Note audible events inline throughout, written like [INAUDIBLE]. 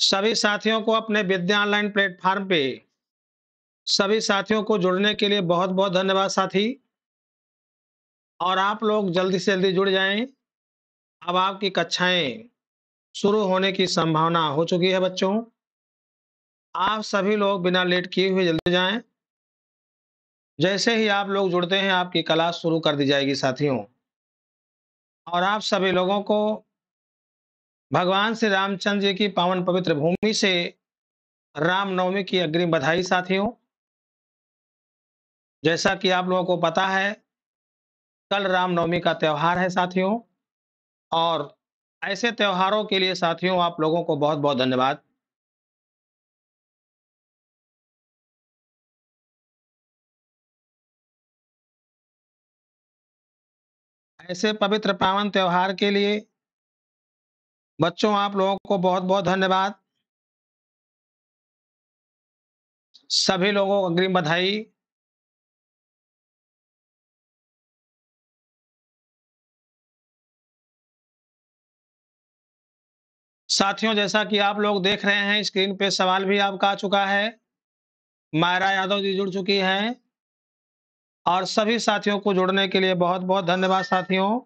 सभी साथियों को अपने विद्या ऑनलाइन प्लेटफॉर्म पे सभी साथियों को जुड़ने के लिए बहुत बहुत धन्यवाद साथी। और आप लोग जल्दी से जल्दी जुड़ जाएँ। अब आपकी कक्षाएँ शुरू होने की संभावना हो चुकी है बच्चों। आप सभी लोग बिना लेट किए हुए जल्दी जाएँ। जैसे ही आप लोग जुड़ते हैं, आपकी क्लास शुरू कर दी जाएगी साथियों। और आप सभी लोगों को भगवान श्री रामचंद्र जी की पावन पवित्र भूमि से रामनवमी की अग्रिम बधाई, साथियों। जैसा कि आप लोगों को पता है, कल रामनवमी का त्यौहार है, साथियों। और ऐसे त्योहारों के लिए, साथियों, आप लोगों को बहुत बहुत धन्यवाद। ऐसे पवित्र पावन त्योहार के लिए बच्चों, आप लोगों को बहुत बहुत धन्यवाद। सभी लोगों को अग्रिम बधाई। साथियों, जैसा कि आप लोग देख रहे हैं, स्क्रीन पे सवाल भी आपका आ चुका है। मायरा यादव जी जुड़ चुकी हैं। और सभी साथियों को जुड़ने के लिए बहुत बहुत धन्यवाद साथियों।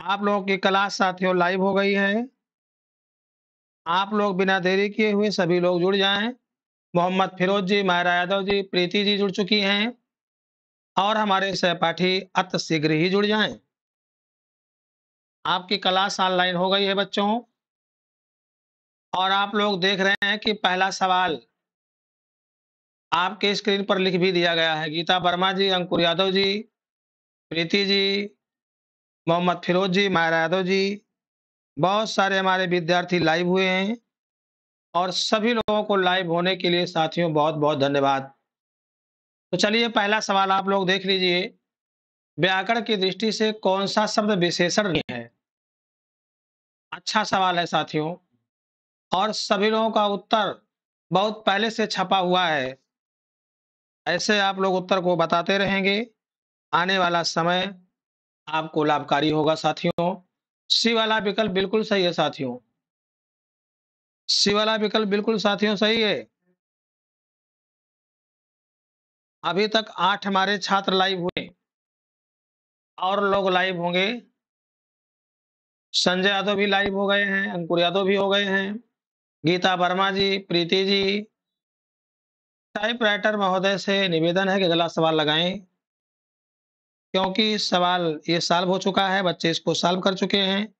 आप लोगों की क्लास साथियों लाइव हो गई है। आप लोग बिना देरी किए हुए सभी लोग जुड़ जाएँ। मोहम्मद फिरोज जी मायरा यादव जी, प्रीति जी जुड़ चुकी हैं और हमारे सहपाठी अत शीघ्र ही जुड़ जाएँ। आपकी क्लास ऑनलाइन हो गई है बच्चों। और आप लोग देख रहे हैं कि पहला सवाल आपके स्क्रीन पर लिख भी दिया गया है। गीता वर्मा जी, अंकुर यादव जी, प्रीति जी, मोहम्मद फिरोज जी मायरा यादव जी, बहुत सारे हमारे विद्यार्थी लाइव हुए हैं और सभी लोगों को लाइव होने के लिए साथियों बहुत बहुत धन्यवाद। तो चलिए पहला सवाल आप लोग देख लीजिए। व्याकरण की दृष्टि से कौन सा शब्द विशेषण है? अच्छा सवाल है साथियों। और सभी लोगों का उत्तर बहुत पहले से छपा हुआ है। ऐसे आप लोग उत्तर को बताते रहेंगे। आने वाला समय आपको लाभकारी होगा साथियों। सी वाला विकल्प बिल्कुल सही है साथियों। सी वाला विकल्प बिल्कुल साथियों सही है। अभी तक आठ हमारे छात्र लाइव हुए। और लोग लाइव होंगे। संजय यादव भी लाइव हो गए हैं, अंकुर यादव भी हो गए हैं। गीता वर्मा जी, प्रीति जी टाइप राइटर महोदय से निवेदन है कि अगला सवाल लगाएँ। क्योंकि सवाल ये सॉल्व हो चुका है, बच्चे इसको सॉल्व कर चुके हैं।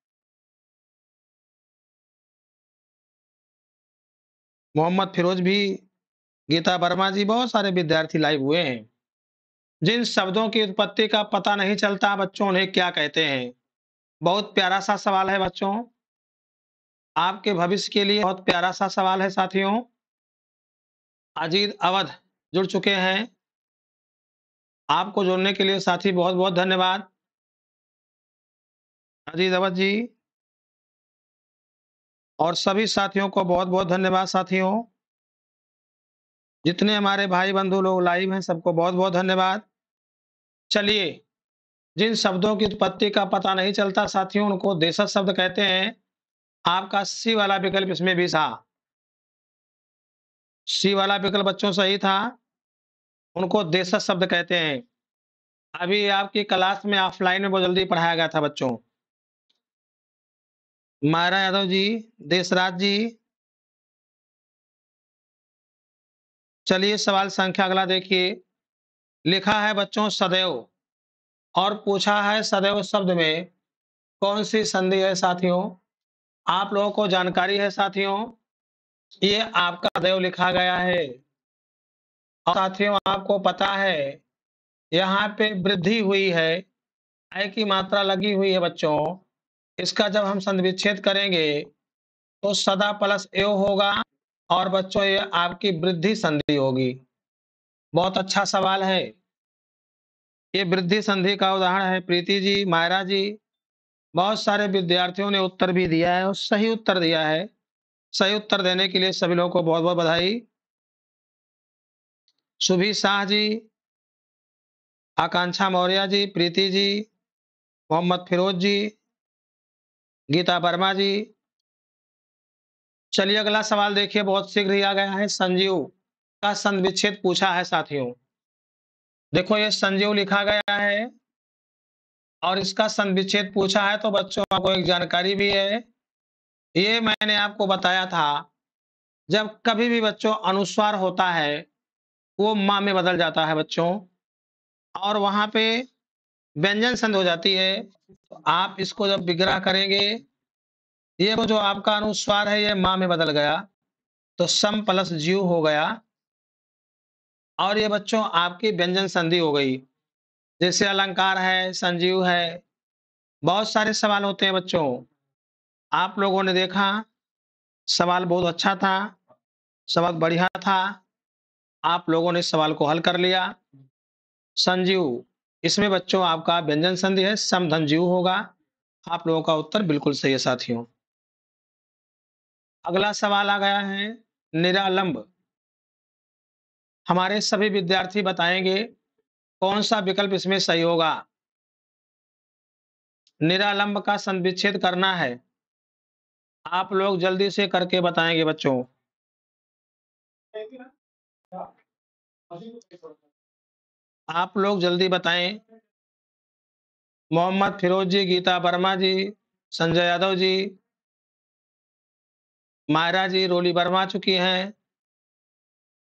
मोहम्मद फिरोज भी, गीता वर्मा जी, बहुत सारे विद्यार्थी लाइव हुए हैं। जिन शब्दों की उत्पत्ति का पता नहीं चलता, बच्चों उन्हें क्या कहते हैं? बहुत प्यारा सा सवाल है बच्चों। आपके भविष्य के लिए बहुत प्यारा सा सवाल है साथियों। अजीत अवध जुड़ चुके हैं। आपको जुड़ने के लिए साथी बहुत बहुत धन्यवाद। अजीत अवध जी। और सभी साथियों को बहुत बहुत धन्यवाद साथियों। जितने हमारे भाई बंधु लोग लाइव हैं, सबको बहुत बहुत धन्यवाद। चलिए, जिन शब्दों की उत्पत्ति का पता नहीं चलता साथियों, उनको देशज शब्द कहते हैं। आपका सी वाला विकल्प इसमें भी था। सी वाला विकल्प बच्चों सही था। उनको देशज शब्द कहते हैं। अभी आपकी क्लास में ऑफलाइन में बहुत जल्दी पढ़ाया गया था बच्चों। मायरा यादव जी, देशराज जी। चलिए सवाल संख्या अगला देखिए। लिखा है बच्चों सदैव और पूछा है सदैव शब्द में। कौन सी संधि है साथियों? आप लोगों को जानकारी है साथियों, ये आपका देव लिखा गया है। और साथियों, आपको पता है, यहाँ पे वृद्धि हुई है, आय की मात्रा लगी हुई है बच्चों। इसका जब हम संधिविच्छेद करेंगे तो सदा प्लस एव होगा और बच्चों, ये आपकी वृद्धि संधि होगी। बहुत अच्छा सवाल है। ये वृद्धि संधि का उदाहरण है प्रीति जी, मायरा जी बहुत सारे विद्यार्थियों ने उत्तर भी दिया है और सही उत्तर दिया है। सही उत्तर देने के लिए सभी लोगों को बहुत बहुत बधाई। सुभी शाह जी, आकांक्षा मौर्य जी, प्रीति जी, मोहम्मद फिरोज जी, गीता वर्मा जी। चलिए अगला सवाल देखिए, बहुत शीघ्र ही आ गया है। संजीव का संध विच्छेद पूछा है साथियों। देखो, ये संजीव लिखा गया है। और इसका संध विच्छेद पूछा है तो बच्चों, आपको एक जानकारी भी है। ये मैंने आपको बताया था, जब कभी भी बच्चों अनुस्वार होता है, वो माँ में बदल जाता है बच्चों, और वहाँ पे व्यंजन संध हो जाती है तो आप इसको जब विग्रह करेंगे, ये वो जो आपका अनुस्वार है, ये माँ में बदल गया तो सम प्लस जीव हो गया, और ये बच्चों आपकी व्यंजन संधि हो गई। जैसे अलंकार है, संजीव है, बहुत सारे सवाल होते हैं बच्चों। आप लोगों ने देखा, सवाल बहुत अच्छा था, सवाल बढ़िया था, आप लोगों ने सवाल को हल कर लिया। संजीव, इसमें बच्चों आपका व्यंजन संधि है, समधन जीव होगा। आप लोगों का उत्तर बिल्कुल सही है साथियों। अगला सवाल आ गया है, निरालंब। हमारे सभी विद्यार्थी बताएँगे कौन सा विकल्प इसमें सही होगा? निरालंब का संविच्छेद करना है। आप लोग जल्दी से करके बताएँगे बच्चों। आप लोग जल्दी बताएँ। मोहम्मद फिरोज जी गीता वर्मा जी, संजय यादव जी, मायरा जी, रोली वर्मा चुकी हैं।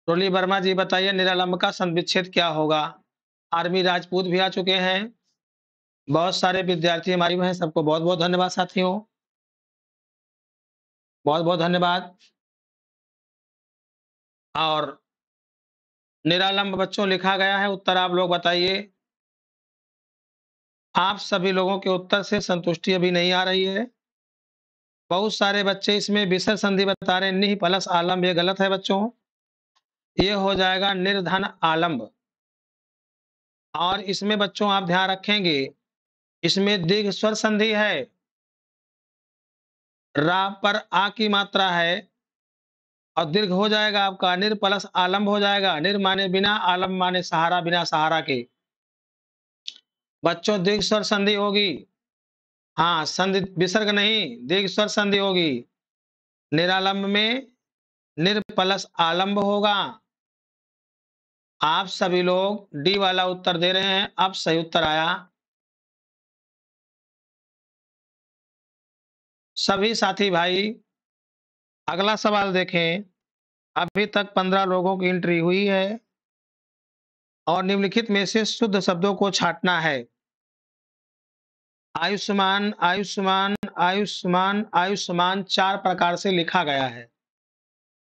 रोली वर्मा जी बताइए, निरालंब का संविच्छेद क्या होगा? आर्मी राजपूत भी आ चुके हैं। बहुत सारे विद्यार्थी हमारी में सबको बहुत बहुत धन्यवाद साथियों। बहुत बहुत धन्यवाद। और निरालंब बच्चों लिखा गया है, उत्तर आप लोग बताइए। आप सभी लोगों के उत्तर से संतुष्टि अभी नहीं आ रही है। बहुत सारे बच्चे इसमें विषय संधि बता रहे नहीं प्लस आलम्ब ये गलत है बच्चों। ये हो जाएगा निर्धन आलम्ब और इसमें बच्चों आप ध्यान रखेंगे, इसमें दीर्घ स्वर संधि है। रा पर आ की मात्रा है और दीर्घ हो जाएगा आपका, निर प्लस आलम्ब हो जाएगा। निर माने बिना आलम्ब माने सहारा, बिना सहारा के। बच्चों, दीर्घ स्वर संधि होगी। हाँ संधि विसर्ग नहीं, दीर्घ स्वर संधि होगी। निरालंब में निर प्लस आलम्ब होगा। आप सभी लोग डी वाला उत्तर दे रहे हैं। अब सही उत्तर आया। सभी साथी भाई, अगला सवाल देखें। अभी तक पंद्रह लोगों की एंट्री हुई है और निम्नलिखित में से शुद्ध शब्दों को छाटना है। आयुष्मान आयुष्मान आयुष्मान आयुष्मान चार प्रकार से लिखा गया है।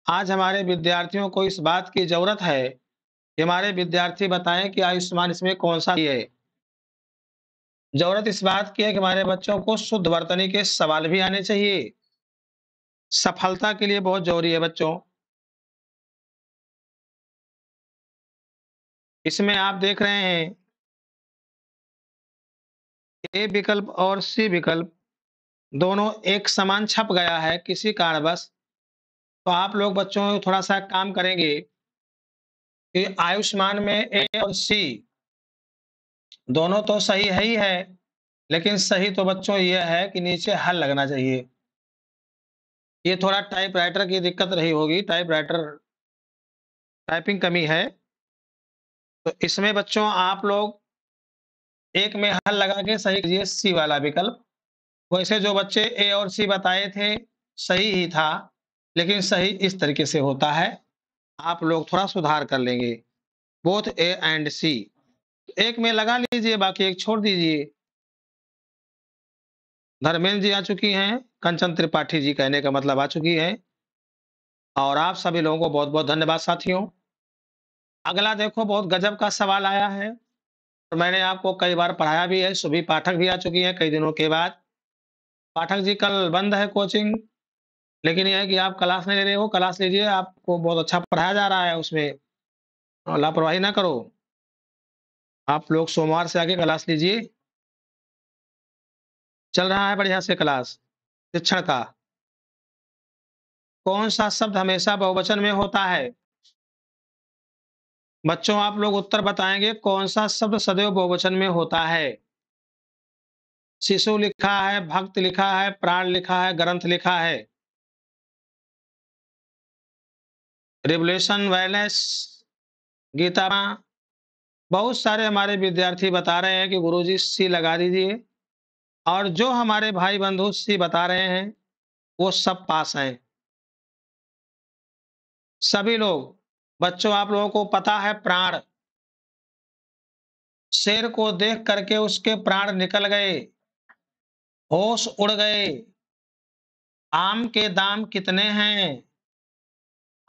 आज हमारे विद्यार्थियों को इस बात की ज़रूरत है हमारे विद्यार्थी बताएँ कि आयुष्मान इसमें कौन सा है? ज़रूरत इस बात की है कि हमारे बच्चों को शुद्ध वर्तनी के सवाल भी आने चाहिए। सफलता के लिए बहुत ज़रूरी है बच्चों। इसमें आप देख रहे हैं। ए विकल्प और सी विकल्प दोनों एक समान छप गया है किसी कारणवश। तो आप लोग बच्चों थोड़ा सा काम करेंगे। कि आयुष्मान में ए और सी, दोनों तो सही है ही है, लेकिन सही तो बच्चों यह है कि नीचे हल लगना चाहिए। ये थोड़ा टाइपराइटर की दिक्कत रही होगी टाइपराइटर टाइपिंग कमी है। तो इसमें बच्चों आप लोग एक में हल लगा के सही कीजिए सी वाला विकल्प। वैसे जो बच्चे ए और सी बताए थे, सही ही था, लेकिन सही इस तरीके से होता है। आप लोग थोड़ा सुधार कर लेंगे। Both A and C. एक में लगा लीजिए, बाकी एक छोड़ दीजिए। धर्मेंद्र जी आ चुकी हैं, कंचन त्रिपाठी जी कहने का मतलब आ चुकी है। और आप सभी लोगों को बहुत बहुत धन्यवाद, साथियों। अगला देखो, बहुत गजब का सवाल आया है। और मैंने आपको कई बार पढ़ाया भी है, सुबह पाठक भी आ चुकी है, कई दिनों के बाद। पाठक जी, कल बंद है कोचिंग। लेकिन यह है कि आप क्लास नहीं ले रहे हो, क्लास लीजिए, आपको बहुत अच्छा पढ़ाया जा रहा है उसमें। लापरवाही ना करो। आप लोग सोमवार से आगे क्लास लीजिए। चल रहा है बढ़िया से क्लास, शिक्षण का। कौन सा शब्द हमेशा बहुवचन में होता है? बच्चों, आप लोग उत्तर बताएँगे, कौन सा शब्द सदैव बहुवचन में होता है? शिशु लिखा है, भक्त लिखा है, प्राण लिखा है, ग्रंथ लिखा है। रिवोल्यूशन वेलनेस गीता, बहुत सारे हमारे विद्यार्थी बता रहे हैं कि गुरुजी सी लगा दीजिए। और जो हमारे भाई बंधु सी बता रहे हैं, वो सब पास हैं। सभी लोग, बच्चों, आप लोगों को पता है प्राण। शेर को देख करके उसके प्राण निकल गए, होश उड़ गए। आम के दाम कितने हैं?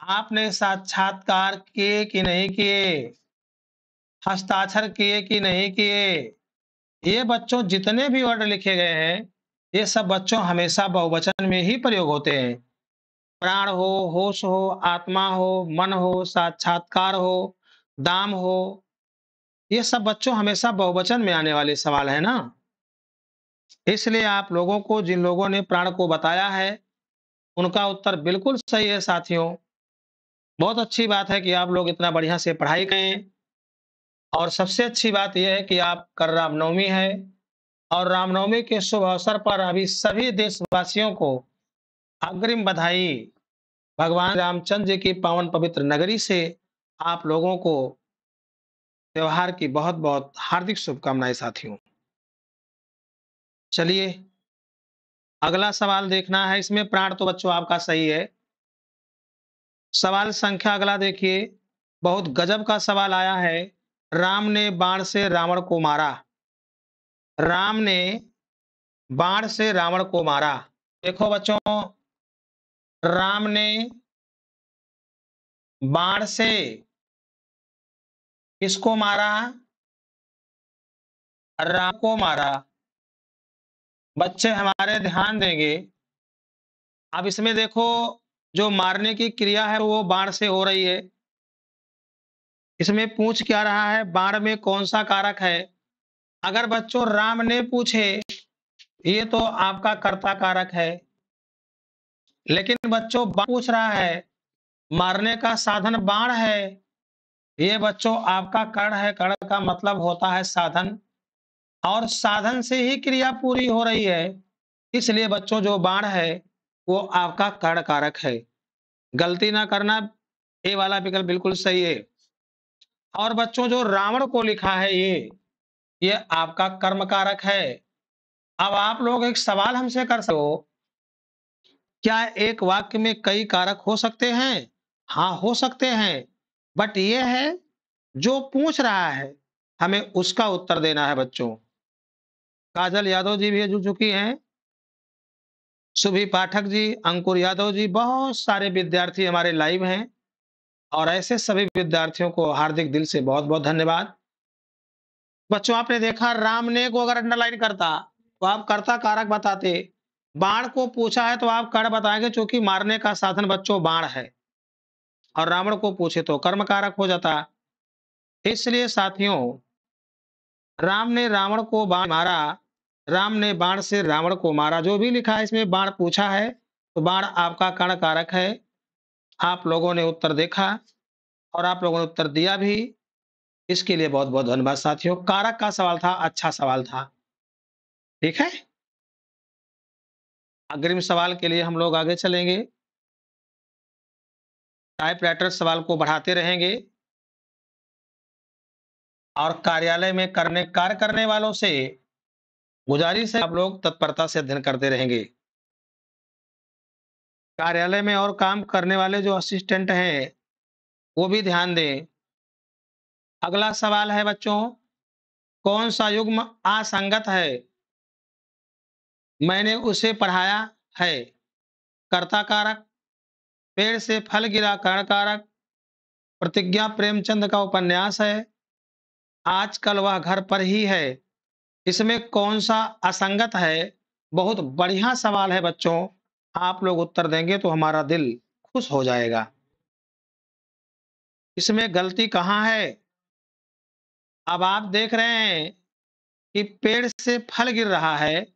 आपने साक्षात्कार किए कि नहीं किए? हस्ताक्षर किए कि नहीं किए? ये बच्चों जितने भी वर्ड लिखे गए हैं, ये सब बच्चों हमेशा बहुवचन में ही प्रयोग होते हैं। प्राण हो, होश हो, आत्मा हो, मन हो, साक्षात्कार हो, दाम हो, ये सब बच्चों हमेशा बहुवचन में आने वाले सवाल है ना? इसलिए आप लोगों को, जिन लोगों ने प्राण को बताया है, उनका उत्तर बिल्कुल सही है साथियों। बहुत अच्छी बात है कि आप लोग इतना बढ़िया से पढ़ाई करें। और सबसे अच्छी बात यह है कि आप कर रामनवमी है और रामनवमी के शुभ अवसर पर अभी सभी देशवासियों को अग्रिम बधाई भगवान रामचंद्र जी की पावन पवित्र नगरी से आप लोगों को त्योहार की बहुत बहुत हार्दिक शुभकामनाएँ साथियों। चलिए, अगला सवाल देखना है। इसमें प्राण तो बच्चों आपका सही है। सवाल संख्या अगला देखिए। बहुत गजब का सवाल आया है। राम ने बाण से रावण को मारा। राम ने बाण से रावण को मारा। देखो बच्चों, राम ने बाण से किसको मारा? राम को मारा। बच्चे हमारे ध्यान देंगे। अब इसमें देखो जो मारने की क्रिया है वो बाण से हो रही है। इसमें पूछ क्या रहा है? बाण में कौन सा कारक है? अगर बच्चों राम ने पूछे, ये तो आपका कर्ता कारक है। लेकिन बच्चों पूछ रहा है, मारने का साधन बाण है। ये बच्चों, आपका कर्ण है कर्ण का मतलब होता है साधन। और साधन से ही क्रिया पूरी हो रही है। इसलिए बच्चों, जो बाण है वो आपका कर्ण कारक है। गलती ना करना ए वाला विकल्प बिल्कुल सही है। और बच्चों, जो रावण को लिखा है ये ये आपका कर्म कारक है। अब आप लोग एक सवाल हमसे कर सको क्या एक वाक्य में कई कारक हो सकते हैं? हाँ हो सकते हैं। बट ये है, जो पूछ रहा है, हमें उसका उत्तर देना है बच्चों। काजल यादव जी भी जुड़ चुकी हैं। सुभी पाठक जी, अंकुर यादव जी, बहुत सारे विद्यार्थी हमारे लाइव हैं और ऐसे सभी विद्यार्थियों को हार्दिक दिल से बहुत बहुत धन्यवाद। बच्चों, आपने देखा राम ने को अगर अंडरलाइन करता तो आप कर्ता कारक बताते। बाण को पूछा है तो आप कर बताएँगे क्योंकि मारने का साधन बच्चों, बाण है। और रावण को पूछे तो कर्म कारक हो जाता। इसलिए साथियों, राम ने रावण को बाण मारा राम ने बाण से रावण को मारा। जो भी लिखा है इसमें बाण पूछा है तो बाण आपका कर्ण कारक है। आप लोगों ने उत्तर देखा और आप लोगों ने उत्तर दिया भी। इसके लिए बहुत बहुत धन्यवाद साथियों। कारक का सवाल था अच्छा सवाल था। ठीक है? अग्रिम सवाल के लिए हम लोग आगे चलेंगे। टाइपराइटर सवाल को बढ़ाते रहेंगे। और कार्यालय में करने, कार्य करने वालों से गुजारिश है आप लोग तत्परता से अध्ययन करते रहेंगे। कार्यालय में और काम करने वाले जो असिस्टेंट हैं, वो भी ध्यान दें। अगला सवाल है बच्चों, कौन सा युग्म असंगत है? मैंने उसे पढ़ाया है कर्ता कारक पेड़ से फल गिरा कर्ण कारक प्रतिज्ञा प्रेमचंद का उपन्यास है, आजकल वह घर पर ही है। इसमें कौन सा असंगत है? बहुत बढ़िया सवाल है बच्चों। आप लोग उत्तर देंगे तो हमारा दिल खुश हो जाएगा। इसमें गलती कहाँ है? अब आप देख रहे हैं कि पेड़ से फल गिर रहा है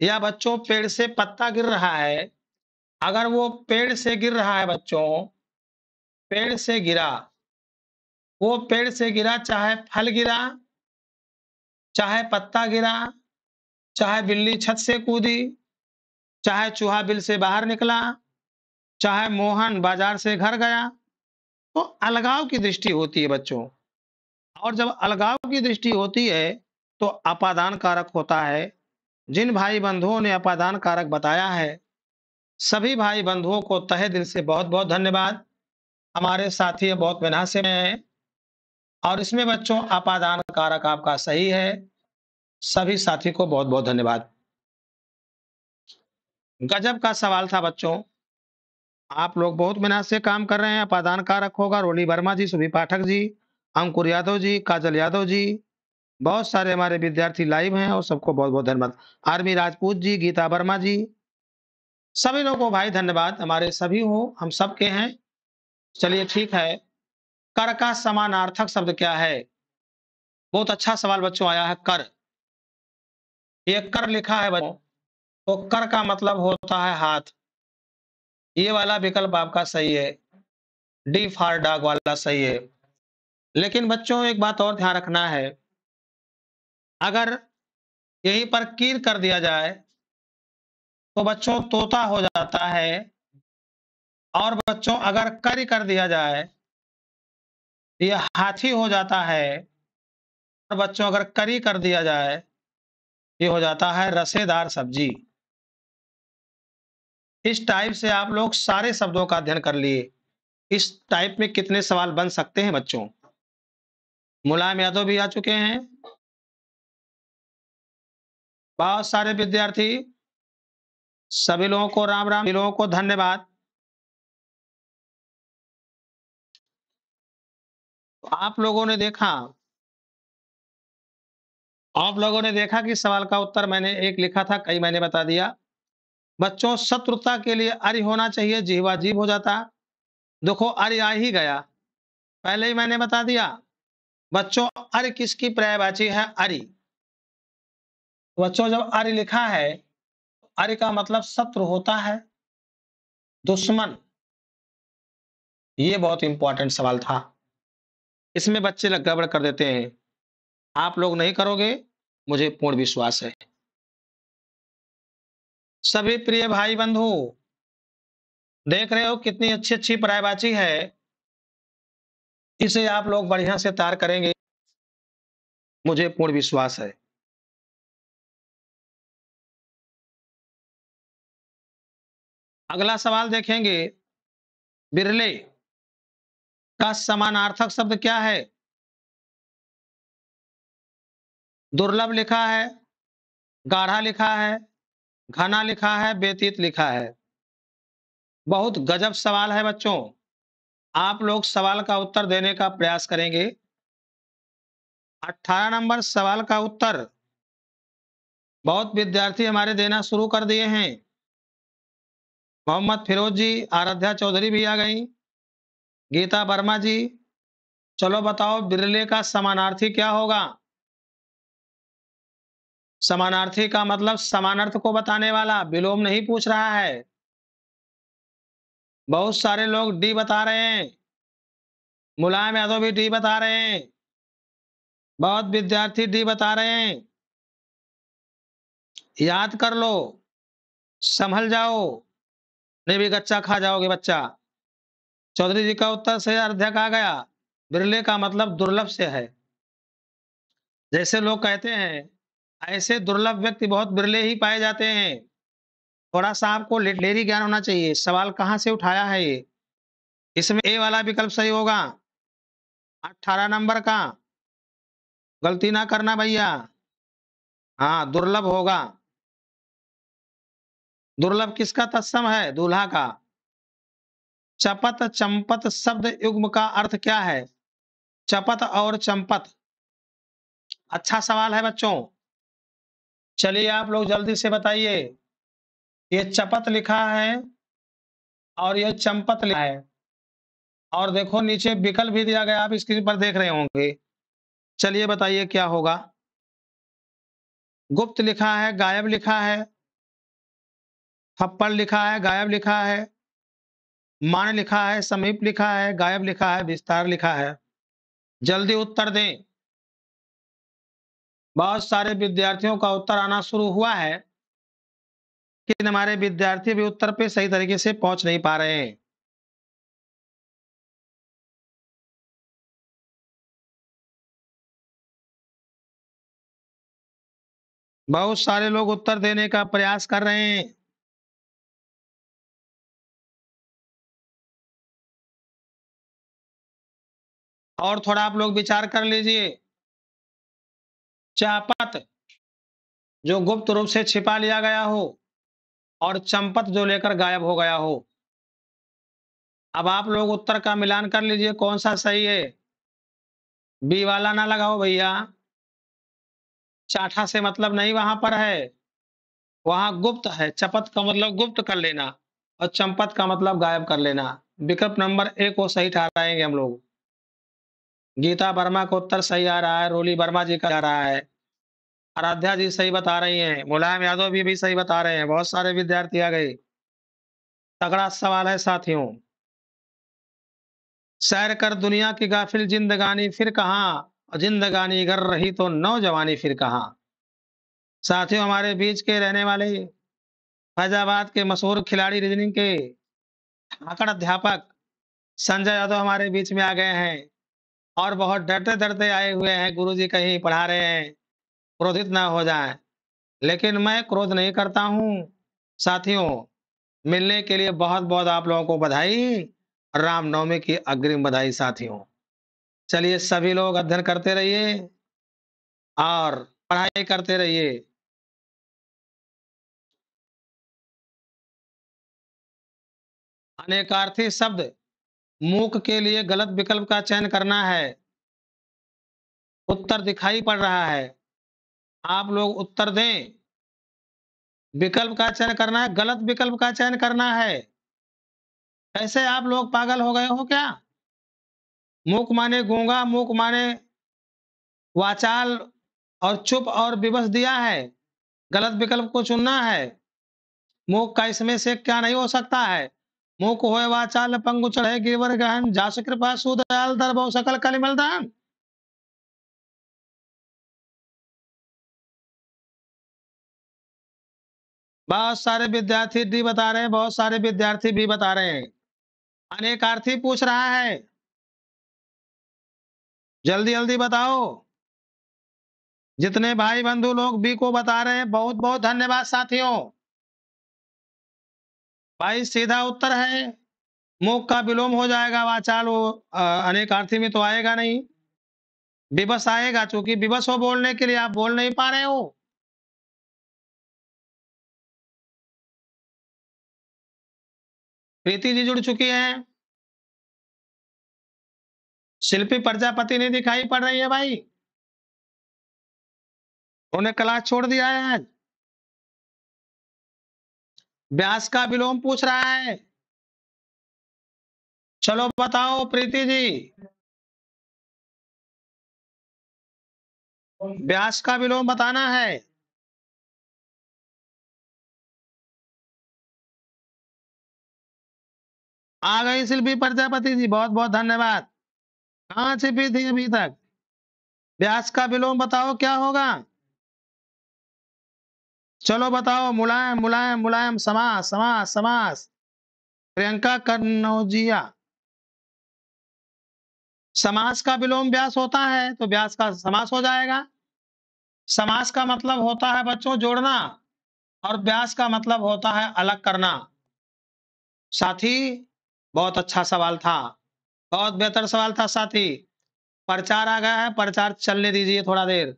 या बच्चों पेड़ से पत्ता गिर रहा है। अगर वो पेड़ से गिर रहा है बच्चों, पेड़ से गिरा, वो पेड़ से गिरा चाहे फल गिरा चाहे पत्ता गिरा, चाहे बिल्ली छत से कूदी, चाहे चूहा बिल से बाहर निकला, चाहे मोहन बाज़ार से घर गया तो अलगाव की दृष्टि होती है बच्चों। और जब अलगाव की दृष्टि होती है तो अपादान कारक होता है। जिन भाई बंधुओं ने अपादान कारक बताया है, सभी भाई बंधुओं को तहे दिल से बहुत बहुत धन्यवाद। हमारे साथी बहुत मेहनत में हैं। और इसमें बच्चों अपादान कारक आपका सही है। सभी साथी को बहुत बहुत धन्यवाद। गजब का सवाल था बच्चों। आप लोग बहुत मेहनत से काम कर रहे हैं। अपादान कारक होगा। रोली वर्मा जी सुभी पाठक जी, अंकुर यादव जी, काजल यादव जी, बहुत सारे हमारे विद्यार्थी लाइव हैं और सबको बहुत बहुत धन्यवाद। आर्मी राजपूत जी, गीता वर्मा जी, सभी लोगों को भाई धन्यवाद। हमारे सभी हो, हम सबके हैं। चलिए ठीक है। कर का समानार्थक शब्द क्या है? बहुत अच्छा सवाल बच्चों आया है, कर। ये कर लिखा है बच्चों। तो कर का मतलब होता है हाथ। ये वाला विकल्प आपका सही है। डी फार डाग वाला सही है। लेकिन बच्चों एक बात और ध्यान रखना है। अगर यहीं पर कीर कर दिया जाए तो बच्चों तोता हो जाता है। और बच्चों अगर करी कर दिया जाए यह हाथी हो जाता है। और बच्चों, अगर करी कर दिया जाए, ये हो जाता है रसेदार सब्ज़ी। इस टाइप से आप लोग सारे शब्दों का अध्ययन कर लिए। इस टाइप में कितने सवाल बन सकते हैं बच्चों? मुलायम यादव भी आ चुके हैं। बहुत सारे विद्यार्थी। सभी लोगों को राम राम लोगों को धन्यवाद। आप लोगों ने देखा, आप लोगों ने देखा कि सवाल का उत्तर मैंने एक लिखा था, कई मैंने बता दिया। बच्चों, शत्रुता के लिए अरि होना चाहिए, जीवा जीव हो जाता। देखो, अरि आ ही गया। पहले ही मैंने बता दिया। बच्चों, अरि किसकी पर्यायवाची है? अरि। बच्चों, जब अरि लिखा है, अरि का मतलब शत्रु होता है, दुश्मन। ये बहुत इंपॉर्टेंट सवाल था। इसमें बच्चे गड़बड़ कर देते हैं। आप लोग नहीं करोगे, मुझे पूर्ण विश्वास है। सभी प्रिय भाई बंधु देख रहे हो कितनी अच्छी अच्छी परायवाची है। इसे आप लोग बढ़िया से तैयार करेंगे। मुझे पूर्ण विश्वास है। अगला सवाल देखेंगे। बिरले का समानार्थक शब्द क्या है? दुर्लभ लिखा है, गाढ़ा लिखा है, घना लिखा है, व्यतीत लिखा है। बहुत गजब सवाल है बच्चों। आप लोग सवाल का उत्तर देने का प्रयास करेंगे। 18 नंबर सवाल का उत्तर। बहुत विद्यार्थी हमारे देना शुरू कर दिए हैं। मोहम्मद फिरोज जी, आराध्या चौधरी भी आ गई। गीता वर्मा जी, चलो बताओ बिरले का समानार्थी क्या होगा? समानार्थी का मतलब समानार्थ को बताने वाला, विलोम नहीं पूछ रहा है। बहुत सारे लोग डी बता रहे हैं। मुलायम यादव भी डी बता रहे हैं। बहुत विद्यार्थी डी बता रहे हैं। याद कर लो, संभल जाओ, नहीं भी गच्चा खा जाओगे बच्चा। चौधरी जी का उत्तर से अध्यक्ष आ गया। बिरले का मतलब दुर्लभ से है। जैसे लोग कहते हैं, ऐसे दुर्लभ व्यक्ति बहुत बिरले ही पाए जाते हैं। थोड़ा सा आपको लेरी ज्ञान होना चाहिए। सवाल कहाँ से उठाया है ये? इसमें ए वाला विकल्प सही होगा। अठारह नंबर का। गलती ना करना भैया। हाँ दुर्लभ होगा। दुर्लभ किसका तत्सम है? दूल्हा का। चपत चंपत शब्द युग्म का अर्थ क्या है? चपत और चंपत। अच्छा सवाल है बच्चों। चलिए आप लोग जल्दी से बताइए। ये चपत लिखा है और ये चंपत लिखा है। और देखो, नीचे विकल्प भी दिया गया, आप स्क्रीन पर देख रहे होंगे। चलिए बताइए क्या होगा। गुप्त लिखा है, गायब लिखा है। थप्पड़ लिखा है, गायब लिखा है। मान लिखा है, समीप लिखा है, गायब लिखा है, विस्तार लिखा है। जल्दी उत्तर दें। बहुत सारे विद्यार्थियों का उत्तर आना शुरू हुआ है। लेकिन हमारे विद्यार्थी भी उत्तर पे सही तरीके से पहुँच नहीं पा रहे हैं। बहुत सारे लोग उत्तर देने का प्रयास कर रहे हैं। और थोड़ा आप लोग विचार कर लीजिए। चापत जो गुप्त रूप से छिपा लिया गया हो और चंपत जो लेकर गायब हो गया हो। अब आप लोग उत्तर का मिलान कर लीजिए, कौन सा सही है? बी वाला ना लगाओ भैया। चाठा से मतलब नहीं वहाँ पर है। वहाँ गुप्त है। चपत का मतलब गुप्त कर लेना और चंपत का मतलब गायब कर लेना। विकल्प नंबर एक को सही ठहराएँगे हम लोग। गीता वर्मा को उत्तर सही आ रहा है रोली वर्मा जी का आ रहा है। आराध्या जी सही बता रही हैं मुलायम यादव भी, भी सही बता रहे हैं बहुत सारे विद्यार्थी आ गए। तगड़ा सवाल है साथियों। सैर कर दुनिया की गाफिल जिंदगानी फिर कहा? जिंदगानी कर रही तो नौजवानी फिर कहा? साथियों हमारे बीच के रहने वाले फैजाबाद के मशहूर खिलाड़ी रीजनिंग के आंकड़ अध्यापक संजय यादव हमारे बीच में आ गए हैं। और बहुत डरते डरते आए हुए हैं गुरु जी कहीं पढ़ा रहे हैं, क्रोधित ना हो जाए। लेकिन मैं क्रोध नहीं करता हूँ। साथियों, मिलने के लिए बहुत बहुत आप लोगों को बधाई, रामनवमी की अग्रिम बधाई साथियों। चलिए सभी लोग अध्ययन करते रहिए और पढ़ाई करते रहिए। अनेकार्थी शब्द मूक के लिए गलत विकल्प का चयन करना है। उत्तर दिखाई पड़ रहा है। आप लोग उत्तर दें। विकल्प का चयन करना है, गलत विकल्प का चयन करना है। ऐसे आप लोग पागल हो गए हो क्या? मुख माने गूँगा मुख माने वाचाल और चुप और विवश दिया है। गलत विकल्प को चुनना है। मुख का इसमें से क्या नहीं हो सकता है? मुख हो वाचाल पंगु चढ़े गिरवर गहन, जास कृपा सुदयाल दर सकल कलिमल दान। बहुत सारे विद्यार्थी डी बता रहे हैं, बहुत सारे विद्यार्थी बी बता रहे हैं। अनेकार्थी पूछ रहा है। जल्दी जल्दी बताओ। जितने भाई बंधु लोग बी को बता रहे हैं, बहुत बहुत धन्यवाद साथियों। भाई, सीधा उत्तर है। मुख का विलोम हो जाएगा, वाचाल, वो अनेकार्थी में तो आएगा नहीं। विवश आएगा, चूँकि विवश हो बोलने के लिए आप बोल नहीं पा रहे हो। प्रीति जी जुड़ चुकी हैं। शिल्पी प्रजापति नहीं दिखाई पड़ रही है भाई। उन्हें क्लास छोड़ दिया है आज। व्यास का विलोम पूछ रहा है। चलो बताओ, प्रीति जी। व्यास का विलोम बताना है। आ गई शिल्पी प्रजापति जी बहुत बहुत धन्यवाद। कहाँ छिपी थी अभी तक? व्यास का विलोम बताओ, क्या होगा? चलो बताओ, मुलायम मुलायम मुलायम, समास समास समास। प्रियंका कन्नौजिया समास का विलोम व्यास होता है तो व्यास का समास हो जाएगा। समास का मतलब होता है बच्चों जोड़ना, और व्यास का मतलब होता है अलग करना। साथी, बहुत अच्छा सवाल था, बहुत बेहतर सवाल था साथी। प्रचार आ गया है, प्रचार चलने दीजिए थोड़ा देर।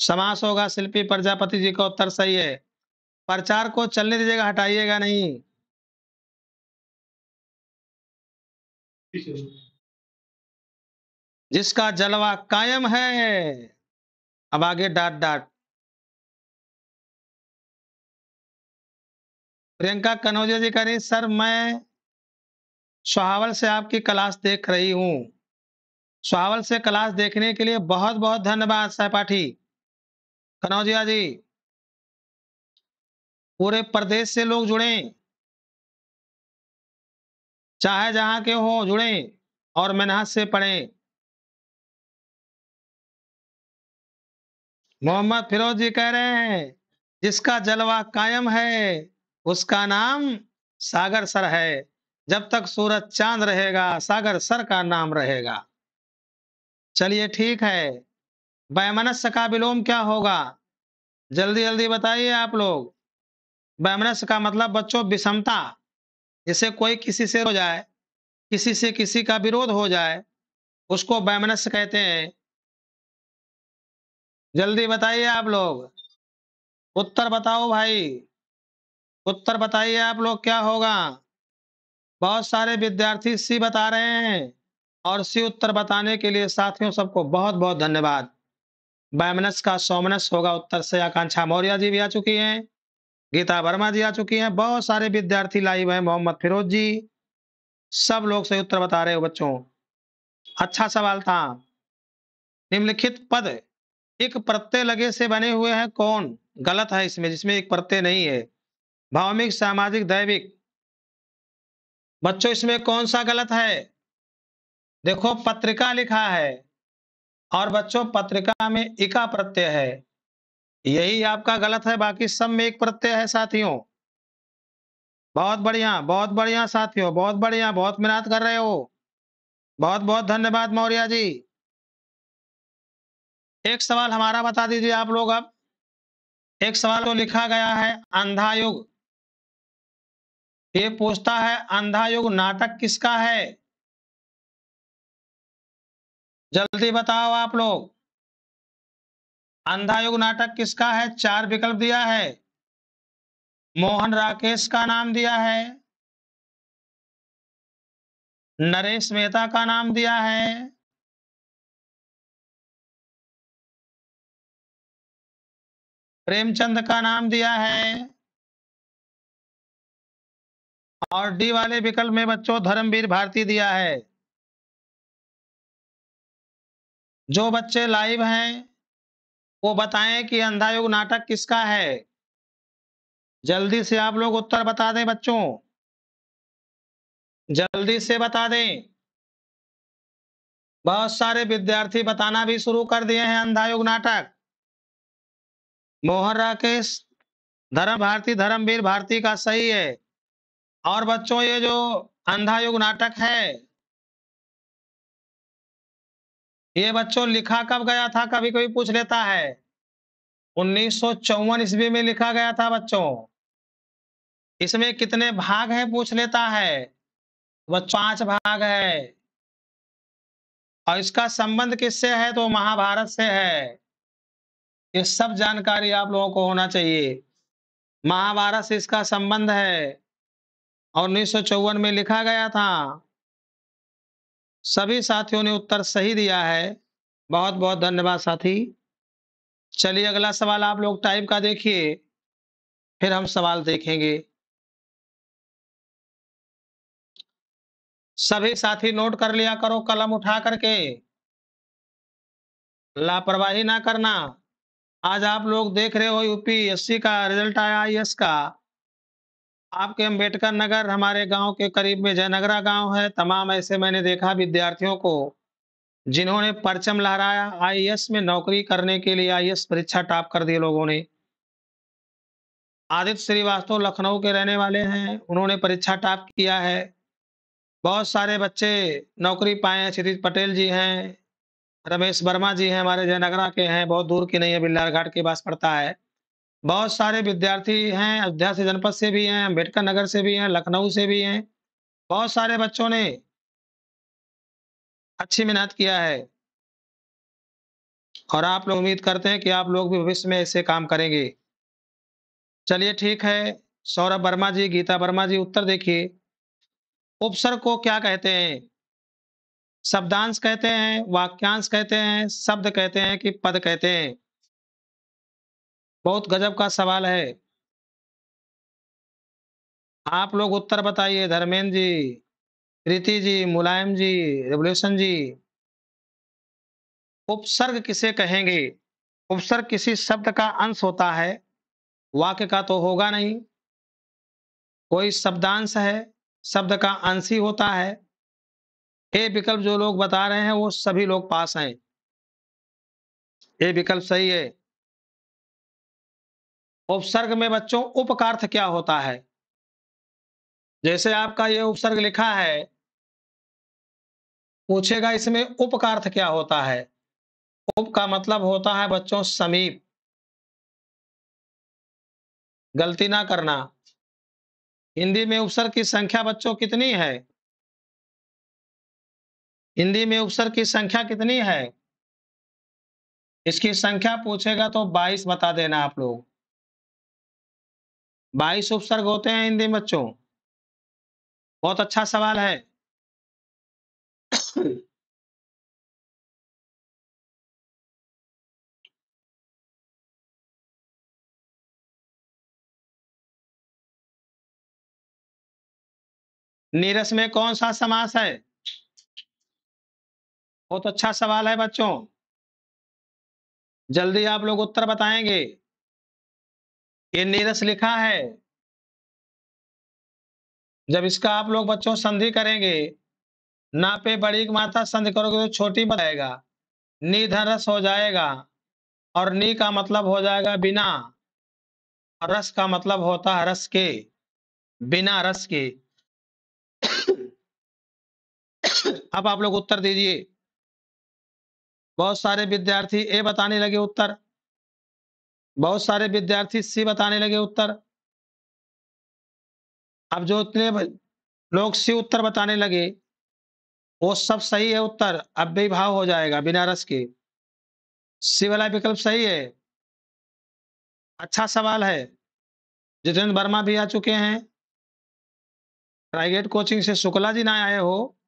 समास होगा, शिल्पी प्रजापति जी का उत्तर सही है। प्रचार को चलने दीजिएगा, हटाइएगा नहीं। जिसका जलवा कायम है। अब आगे डाट डाट। प्रियंका कनौजिया जी कह रही सर, मैं सुहावल से आपकी क्लास देख रही हूँ। सुहावल से क्लास देखने के लिए बहुत बहुत धन्यवाद, सहपाठी। कनौजिया जी पूरे प्रदेश से लोग जुड़े। चाहे जहाँ के हो, जुड़े और मेहनत से पढ़ें। मोहम्मद फिरोज जी कह रहे हैं, जिसका जलवा कायम है, उसका नाम सागर सर है। जब तक सूरज चाँद रहेगा, सागर सर का नाम रहेगा। चलिए ठीक है। वैमनस्य का विलोम क्या होगा? जल्दी जल्दी बताइए आप लोग। वैमनस्य का मतलब बच्चों विषमता। जैसे कोई किसी से हो जाए, किसी से किसी का विरोध हो जाए, उसको वैमनस्य कहते हैं। जल्दी बताइए आप लोग। उत्तर बताओ भाई। उत्तर बताइए आप लोग क्या होगा? बहुत सारे विद्यार्थी सी बता रहे हैं और सी उत्तर बताने के लिए साथियों सबको बहुत बहुत धन्यवाद। बैमनस का सोमनस होगा उत्तर से आकांक्षा मौर्य जी भी आ चुकी हैं। गीता वर्मा जी आ चुकी हैं। बहुत सारे विद्यार्थी लाइव हैं, मोहम्मद फिरोज जी। सब लोग सही उत्तर बता रहे हो बच्चों। अच्छा सवाल था। निम्नलिखित पद, एक प्रत्यय लगे से बने हुए हैं। कौन? गलत है इसमें, जिसमें एक प्रत्यय नहीं है। भावमिक, सामाजिक, दैविक। बच्चों, इसमें कौन सा गलत है? देखो, पत्रिका लिखा है। और बच्चों, पत्रिका में इका प्रत्यय है। यही आपका गलत है, बाकी सब में एक प्रत्यय है, साथियों। बहुत बढ़िया बहुत बढ़िया साथियों, बहुत बढ़िया, बहुत मेहनत कर रहे हो। बहुत बहुत धन्यवाद मौर्य जी। एक सवाल हमारा बता दीजिए आप लोग अब। एक सवाल तो लिखा गया है, अंधा युग। ये पूछता है, अंधा युग नाटक किसका है? जल्दी बताओ आप लोग। अंधा युग नाटक किसका है? चार विकल्प दिया है। मोहन राकेश का नाम दिया है। नरेश मेहता का नाम दिया है। प्रेमचंद का नाम दिया है। और डी वाले विकल्प में बच्चों, धर्मवीर भारती दिया है। जो बच्चे लाइव हैं, वो बताएँ कि अंधायुग नाटक किसका है? जल्दी से आप लोग उत्तर बता दें बच्चों। जल्दी से बता दें। बहुत सारे विद्यार्थी बताना भी शुरू कर दिए हैं अंधायुग नाटक। मोहन राकेश, धर्म भारती, धर्मवीर भारती का सही है। और बच्चों, ये जो अंधा युग नाटक है ये बच्चों लिखा कब गया था? कभी कभी पूछ लेता है। उन्नीस सौ चौवन ईस्वी में लिखा गया था बच्चों। इसमें कितने भाग हैं पूछ लेता है। वह पाँच भाग है। और इसका संबंध किससे है? तो महाभारत से है। ये सब जानकारी आप लोगों को होना चाहिए। महाभारत से इसका संबंध है। और उन्नीस सौ चौवन में लिखा गया था। सभी साथियों ने उत्तर सही दिया है। बहुत बहुत धन्यवाद साथी। चलिए अगला सवाल आप लोग टाइप का देखिए, फिर हम सवाल देखेंगे। सभी साथी नोट कर लिया करो, कलम उठा करके। लापरवाही ना करना। आज आप लोग देख रहे हो यूपीएससी का रिज़ल्ट आया, आई का। आपके अंबेडकर नगर हमारे गाँव के करीब में जयनगरा गाँव है। तमाम ऐसे मैंने देखा विद्यार्थियों को, जिन्होंने परचम लहराया, आईएएस में नौकरी करने के लिए आईएएस परीक्षा टॉप कर दी लोगों ने। आदित्य श्रीवास्तव लखनऊ के रहने वाले हैं, उन्होंने परीक्षा टॉप किया है। बहुत सारे बच्चे नौकरी पाए हैं, क्षितिज पटेल जी हैं, रमेश वर्मा जी हैं, हमारे जयनगरा के हैं, बहुत दूर की नहीं है बिल्लार घाट के पास पड़ता है। बहुत सारे विद्यार्थी हैं, अयोध्या से जनपद से भी हैं अंबेडकर नगर से भी हैं, लखनऊ से भी हैं। बहुत सारे बच्चों ने अच्छी मेहनत किया है। और आप लोग उम्मीद करते हैं कि आप लोग भी भविष्य में ऐसे काम करेंगे। चलिए ठीक है, सौरभ वर्मा जी, गीता वर्मा जी, उत्तर देखिए। उपसर्ग को क्या कहते हैं? शब्दांश कहते हैं, वाक्यांश कहते हैं, शब्द कहते हैं कि पद कहते हैं। बहुत गजब का सवाल है। आप लोग उत्तर बताइए, धर्मेंद्र जी, प्रीति जी, मुलायम जी, रेवल्यूशन जी। उपसर्ग किसे कहेंगे? उपसर्ग किसी शब्द का अंश होता है, वाक्य का तो होगा नहीं। कोई शब्दांश है, शब्द का अंश ही होता है। ए विकल्प जो लोग बता रहे हैं, वो सभी लोग पास हैं। ए विकल्प सही है। उपसर्ग में बच्चों, उपकार्थ क्या होता है? जैसे आपका ये उपसर्ग लिखा है, पूछेगा इसमें उपकार्थ क्या होता है? उप का मतलब होता है बच्चों समीप। गलती ना करना। हिंदी में उपसर्ग की संख्या बच्चों कितनी है? हिंदी में उपसर्ग की संख्या कितनी है? इसकी संख्या पूछेगा तो 22 बता देना आप लोग। 22 उपसर्ग होते हैं हिंदी बच्चों। बहुत अच्छा सवाल है। नीरस में कौन सा समास है? बहुत अच्छा सवाल है बच्चों। जल्दी आप लोग उत्तर बताएँगे। ये नीरस लिखा है। जब इसका आप लोग बच्चों संधि करेंगे ना पे बड़ी माता संधि करोगे तो छोटी बताएगा। नी हो जाएगा और नी का मतलब हो जाएगा बिना। रस का मतलब होता है रस के, बिना रस के। अब आप लोग उत्तर दीजिए। बहुत सारे विद्यार्थी ए बताने लगे उत्तर। बहुत सारे विद्यार्थी सी बताने लगे उत्तर। अब जो इतने लोग सी उत्तर बताने लगे, वो सब सही है उत्तर। अब भी भाव हो जाएगा बिना रस के। सी वाला विकल्प सही है। अच्छा सवाल है। जितेंद्र वर्मा भी आ चुके हैं। प्राइवेट कोचिंग से शुक्ला जी ना आए हो।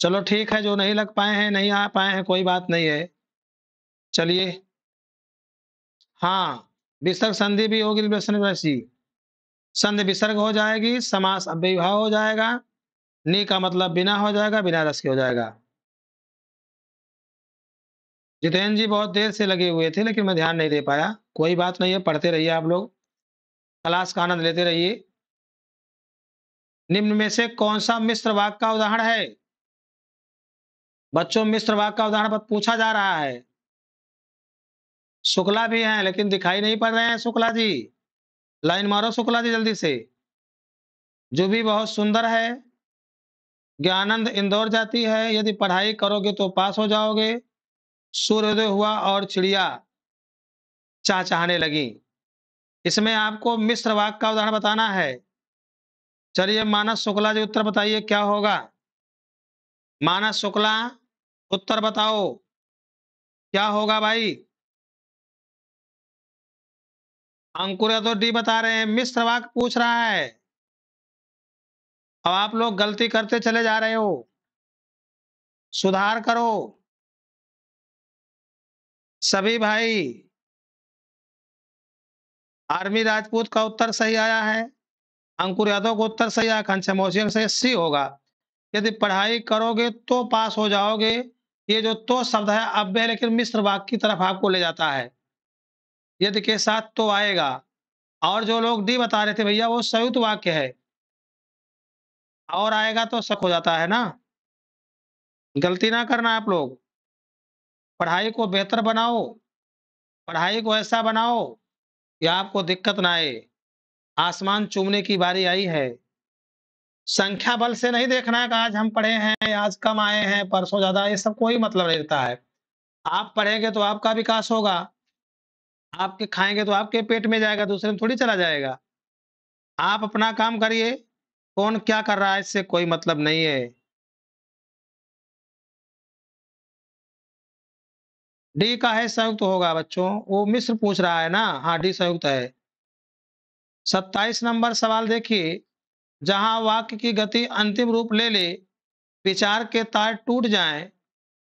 चलो ठीक है, जो नहीं लग पाए हैं, नहीं आ पाए हैं, कोई बात नहीं है। चलिए। हाँ विसर्ग संधि भी होगी वैसी संधि विसर्ग हो जाएगी, समास अव्यभाव हो जाएगा, नी का मतलब बिना हो जाएगा, बिना रस के हो जाएगा। जितेंद्र जी बहुत देर से लगे हुए थे, लेकिन मैं ध्यान नहीं दे पाया। कोई बात नहीं है, पढ़ते रहिए आप लोग। क्लास का आनंद लेते रहिए। निम्न में से कौन सा मिश्र वाक का उदाहरण है? बच्चों, मिश्र वाक का उदाहरण पूछा जा रहा है। शुक्ला भी हैं, लेकिन दिखाई नहीं पड़ रहे हैं शुक्ला जी। लाइन मारो शुक्ला जी जल्दी से। जो भी बहुत सुंदर है, ज्ञानंद इंदौर जाती है, यदि पढ़ाई करोगे तो पास हो जाओगे। सूर्योदय हुआ और चिड़िया चाह चाहने लगी। इसमें आपको मिश्र वाक का उदाहरण बताना है। चलिए मानस शुक्ला जी उत्तर बताइए, क्या होगा? मानस शुक्ला, उत्तर बताओ। क्या होगा भाई? अंकुर तो डी बता रहे हैं मिश्र वाक पूछ रहा है। अब आप लोग गलती करते चले जा रहे हो। सुधार करो। सभी भाई, आर्मी राजपूत का उत्तर सही आया है। अंकुर यादव का उत्तर सही आया खनसे से सी होगा। यदि पढ़ाई करोगे तो पास हो जाओगे। ये जो तो शब्द है अब लेकिन मिश्र वाक्य की तरफ़ आपको ले जाता है। यदि के साथ तो आएगा। और जो लोग डी बता रहे थे, भैया, वो संयुक्त वाक्य है। और आएगा तो शक हो जाता है ना? गलती ना करना आप लोग। पढ़ाई को बेहतर बनाओ, पढ़ाई को ऐसा बनाओ कि आपको दिक्कत ना आए। आसमान चूमने की बारी आई है। संख्या बल से नहीं देखना है कि आज हम पढ़े हैं, आज कम आए हैं, परसों ज़्यादा, ये सब कोई मतलब नहीं रहता है। आप पढ़ेंगे तो आपका विकास होगा। आपके खाएँगे तो आपके पेट में जाएगा दूसरे में थोड़ी चला जाएगा। आप अपना काम करिए। कौन क्या कर रहा है इससे कोई मतलब नहीं है। डी का है संयुक्त होगा बच्चों। वो मिश्र पूछ रहा है ना? हाँ डी संयुक्त है। सत्ताईस नंबर सवाल देखिए। जहाँ वाक्य की गति अंतिम रूप ले ले विचार के तार टूट जाएँ,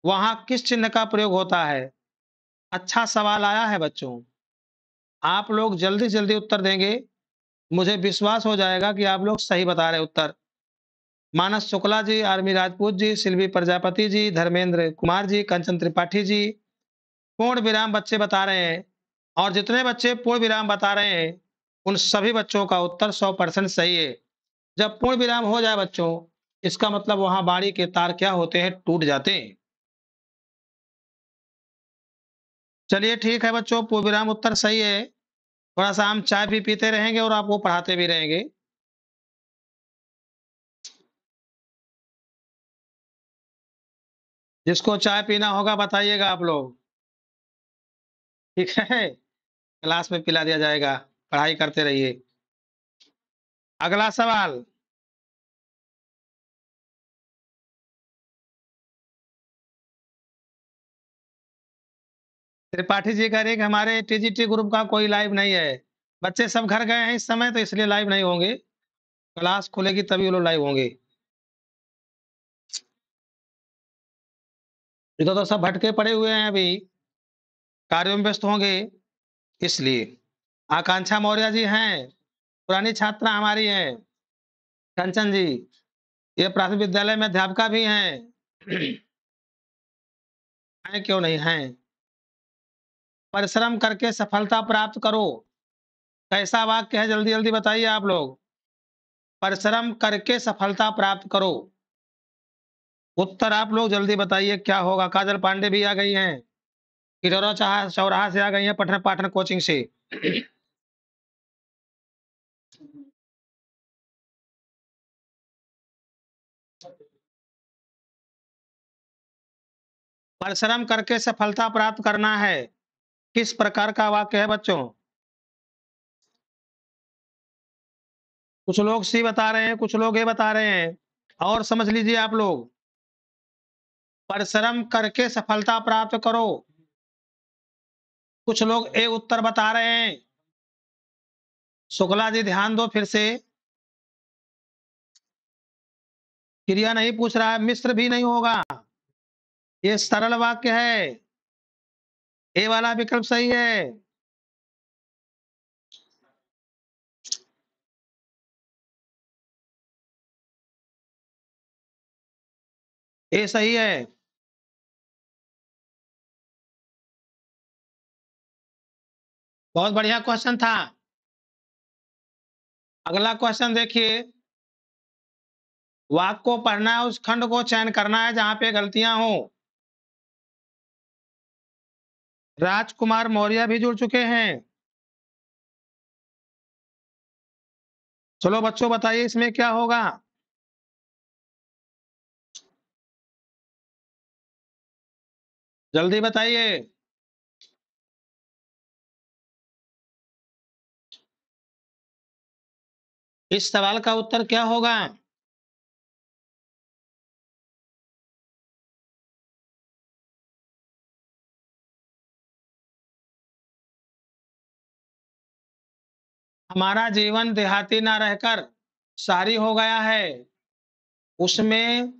वहाँ किस चिन्ह का प्रयोग होता है? अच्छा सवाल आया है बच्चों। आप लोग जल्दी जल्दी उत्तर देंगे। मुझे विश्वास हो जाएगा कि आप लोग सही बता रहे उत्तर। मानस शुक्ला जी, आर्मी राजपूत जी, सिल्वी प्रजापति जी, धर्मेंद्र कुमार जी, कंचन त्रिपाठी जी, पूर्ण विराम बच्चे बता रहे हैं। और जितने बच्चे पूर्ण विराम बता रहे हैं, उन सभी बच्चों का उत्तर 100 परसेंट सही है। जब पूर्ण विराम हो जाए बच्चों, इसका मतलब वहाँ बाड़ी के तार क्या होते हैं? टूट जाते हैं। चलिए ठीक है बच्चों पूर्ण विराम उत्तर सही है। थोड़ा सा हम चाय भी पीते रहेंगे और आपको पढ़ाते भी रहेंगे। जिसको चाय पीना होगा बताइएगा आप लोग। ठीक है? क्लास में पिला दिया जाएगा। पढ़ाई करते रहिए। अगला सवाल। त्रिपाठी जी कह रहे कि हमारे टीजीटी ग्रुप का कोई लाइव नहीं है। बच्चे सब घर गए हैं इस समय तो इसलिए लाइव नहीं होंगे। क्लास खुलेगी तभी वो लोग लाइव होंगे। इधर तो सब भटके पड़े हुए हैं अभी। कार्यों में व्यस्त होंगे, इसलिए। आकांक्षा मौर्य जी हैं, पुरानी छात्रा हमारी हैं। कंचन जी, ये प्राथमिक विद्यालय में अध्यापका भी हैं। हैं क्यों नहीं, हैं? परिश्रम करके सफलता प्राप्त करो। कैसा वाक्य है? जल्दी जल्दी बताइए आप लोग। परिश्रम करके सफलता प्राप्त करो। उत्तर आप लोग जल्दी बताइए, क्या होगा? काजल पांडे भी आ गई हैं। किरोरा चौराहा से आ गई हैं पठन पाठन कोचिंग से। परिश्रम करके सफलता प्राप्त करना है। किस प्रकार का वाक्य है बच्चों? कुछ लोग सी बता रहे हैं, कुछ लोग ये बता रहे हैं। और समझ लीजिए आप लोग। परिश्रम करके सफलता प्राप्त करो। कुछ लोग ए उत्तर बता रहे हैं। शुक्ला जी, ध्यान दो फिर से। क्रिया नहीं पूछ रहा है, मिश्र भी नहीं होगा। ये सरल वाक्य है। ए वाला विकल्प सही है। ये सही है। बहुत बढ़िया क्वेश्चन था। अगला क्वेश्चन देखिए। वाक को पढ़ना है, उस खंड को चयन करना है जहाँ पे गलतियाँ हो। राजकुमार मौर्य भी जुड़ चुके हैं। चलो बच्चों, बताइए इसमें क्या होगा? जल्दी बताइए। इस सवाल का उत्तर क्या होगा? हमारा जीवन देहाती ना रहकर सारी हो गया है। उसमें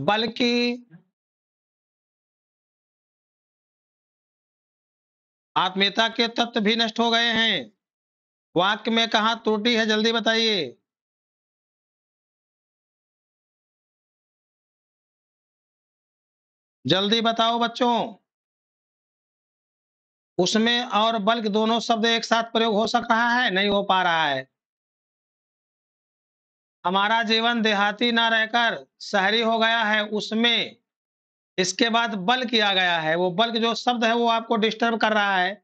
बल्कि आत्मीयता के तत्व भी नष्ट हो गए हैं। वाक्य में कहा त्रुटि है, जल्दी बताइए। जल्दी बताओ बच्चों। उसमें और बल्क दोनों शब्द एक साथ प्रयोग हो सक रहा है? नहीं हो पा रहा है। हमारा जीवन देहाती ना रहकर शहरी हो गया है। उसमें इसके बाद बल किया गया है। वो बल्क जो शब्द है वो आपको डिस्टर्ब कर रहा है।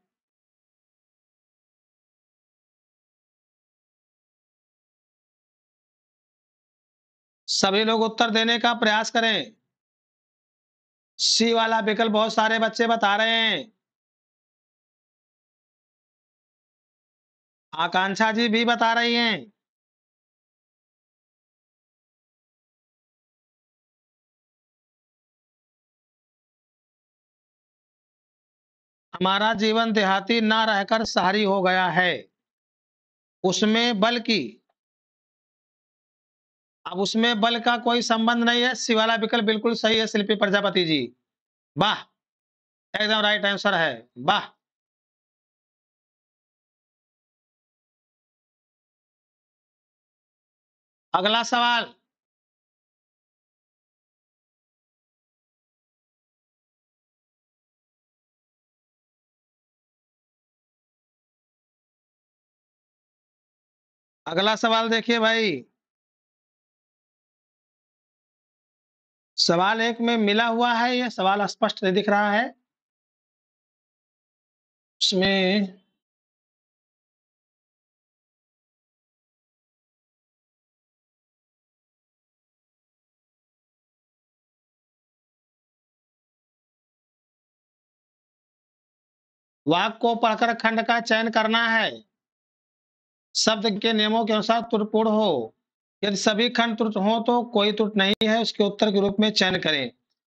सभी लोग उत्तर देने का प्रयास करें। सी वाला विकल्प बहुत सारे बच्चे बता रहे हैं। आकांक्षा जी भी बता रही हैं। हमारा जीवन देहाती ना रहकर शहरी हो गया है। उसमें बल की। अब उसमें बल का कोई संबंध नहीं है। शिवाला विकल्प बिल्कुल सही है, शिल्पी प्रजापति जी। वाह, एकदम राइट आंसर है। वाह। अगला सवाल। अगला सवाल देखिए भाई। सवाल एक में मिला हुआ है, यह सवाल स्पष्ट नहीं दिख रहा है। इसमें वाक को पढ़कर खंड का चयन करना है। शब्द के नियमों के अनुसार त्रुटपूर्ण हो। यदि सभी खंड त्रुट हो तो कोई त्रुट नहीं है, उसके उत्तर के रूप में चयन करें।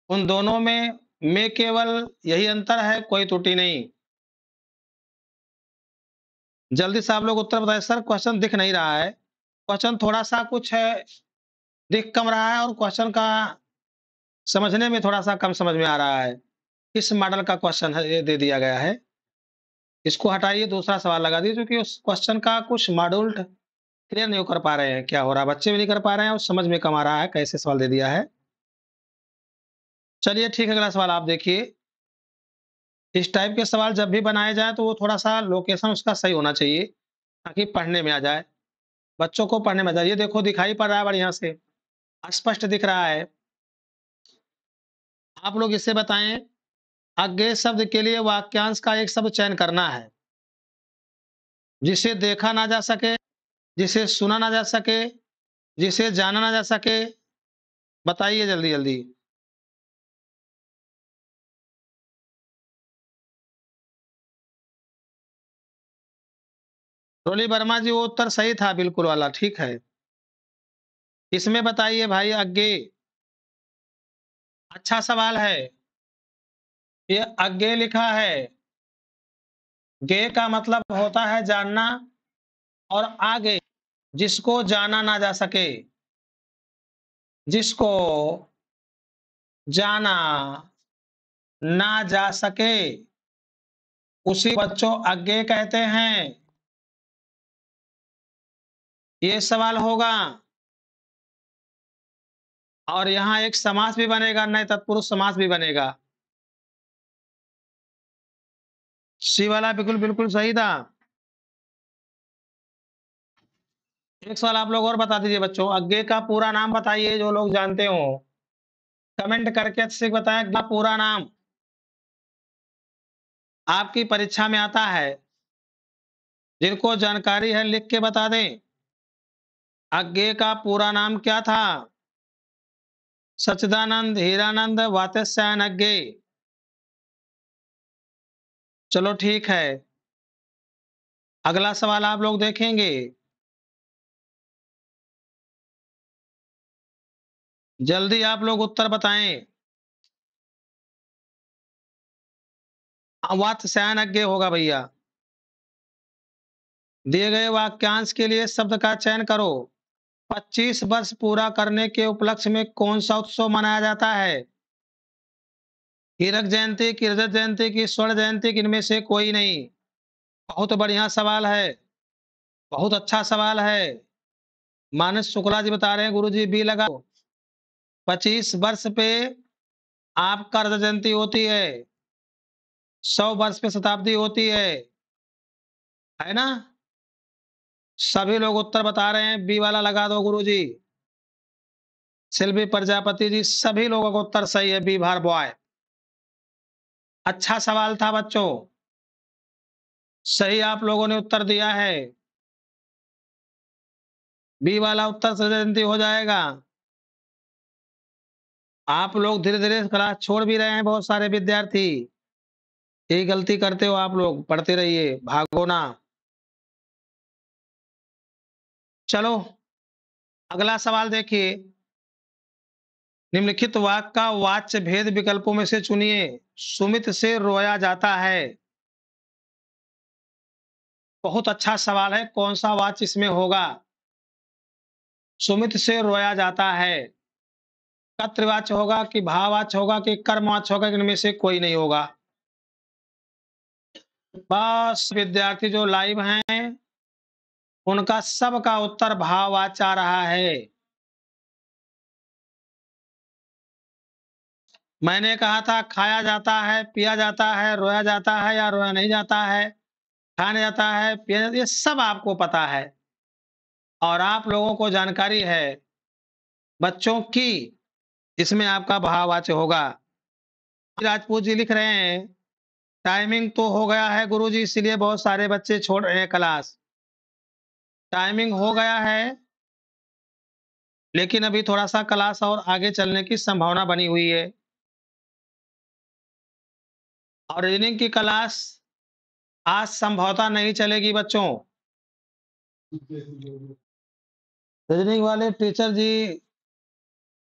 उन दोनों में में केवल यही अंतर है, कोई त्रुटि नहीं। जल्दी से आप लोग उत्तर बताए। सर, क्वेश्चन दिख नहीं रहा है। क्वेश्चन थोड़ा सा कुछ है, दिख कम रहा है और क्वेश्चन का समझने में थोड़ा सा कम समझ में आ रहा है। किस मॉडल का क्वेश्चन है, ये दे दिया गया है। इसको हटाइए, दूसरा सवाल लगा दीजिए, क्योंकि उस क्वेश्चन का कुछ मॉड्यूल क्लियर नहीं कर पा रहे हैं। क्या हो रहा है? बच्चे भी नहीं कर पा रहे हैं और समझ में कम आ रहा है कैसे सवाल दे दिया है। चलिए ठीक है, अगला सवाल आप देखिए। इस टाइप के सवाल जब भी बनाए जाए तो वो थोड़ा सा लोकेशन उसका सही होना चाहिए, ताकि पढ़ने में आ जाए। बच्चों को पढ़ने में आ जाए। ये देखो, दिखाई पड़ रहा है बढ़िया से। स्पष्ट दिख रहा है। आप लोग इसे बताएँ अज्ञे शब्द के लिए वाक्यांश का एक शब्द चयन करना है। जिसे देखा ना जा सके, जिसे सुना ना जा सके, जिसे जाना ना जा सके। बताइए जल्दी जल्दी। रोली वर्मा जी, वो उत्तर सही था, बिल्कुल वाला, ठीक है। इसमें बताइए भाई अज्ञे अच्छा सवाल है। ये अज्ञे लिखा है। गे का मतलब होता है जानना और आगे, जिसको जाना ना जा सके। जिसको जाना ना जा सके, उसी बच्चों अज्ञे कहते हैं। ये सवाल होगा। और यहाँ एक समास भी बनेगा, नए तत्पुरुष समास भी बनेगा। सी वाला बिल्कुल बिल्कुल सही था। एक सवाल आप लोग और बता दीजिए बच्चों। अज्ञे का पूरा नाम बताइए जो लोग जानते हो। कमेंट करके अच्छे बताएँ पूरा नाम। आपकी परीक्षा में आता है। जिनको जानकारी है लिख के बता दें। अज्ञे का पूरा नाम क्या था? सच्चिदानंद, हीरानंद वात्स्यायन अज्ञे चलो ठीक है। अगला सवाल आप लोग देखेंगे। जल्दी आप लोग उत्तर बताएँ। वात्स्यायन अज्ञे होगा भैया। दिए गए वाक्यांश के लिए शब्द का चयन करो। 25 वर्ष पूरा करने के उपलक्ष्य में कौन सा उत्सव मनाया जाता है? हीरक जयंती की रजत जयंती, की स्वर्ण जयंती, की इनमें से कोई नहीं। बहुत बढ़िया सवाल है। बहुत अच्छा सवाल है। मानस शुक्ला जी बता रहे हैं गुरु जी बी लगाओ पच्चीस वर्ष पे आपका रजत जयंती होती है। सौ वर्ष पे शताब्दी होती है। है ना? सभी लोग उत्तर बता रहे हैं, बी वाला लगा दो गुरु जी सिल्वी प्रजापति जी, सभी लोगों का उत्तर सही है, बी भार बॉय। अच्छा सवाल था बच्चों। सही आप लोगों ने उत्तर दिया है। बी वाला उत्तर जयंती हो जाएगा। आप लोग धीरे धीरे क्लास छोड़ भी रहे हैं बहुत सारे विद्यार्थी। यही गलती करते हो आप लोग, पढ़ते रहिए, भागो ना। चलो, अगला सवाल देखिए। निम्नलिखित वाक का वाच्य भेद विकल्पों में से चुनिए। सुमित से रोया जाता है। बहुत अच्छा सवाल है, कौन सा वाच इसमें होगा? सुमित से रोया जाता है। कत्रवाच्य होगा कि भाववाच होगा कि कर्मवाच्य होगा इनमें से कोई नहीं होगा? बस विद्यार्थी जो लाइव हैं, उनका सबका उत्तर भाववाच आ रहा है। मैंने कहा था, खाया जाता है, पिया जाता है, रोया जाता है या रोया नहीं जाता है, खाने जाता है, पिया जाता है, ये सब आपको पता है। और आप लोगों को जानकारी है, बच्चों की, इसमें आपका भाववाच्य होगा। राजपूत जी लिख रहे हैं, टाइमिंग तो हो गया है गुरुजी, इसलिए बहुत सारे बच्चे छोड़ रहे हैं क्लास। टाइमिंग हो गया है, लेकिन अभी थोड़ा सा क्लास और आगे चलने की संभावना बनी हुई है। और रीजनिंग की क्लास आज संभवतः नहीं चलेगी बच्चों। रीजनिंग वाले टीचर जी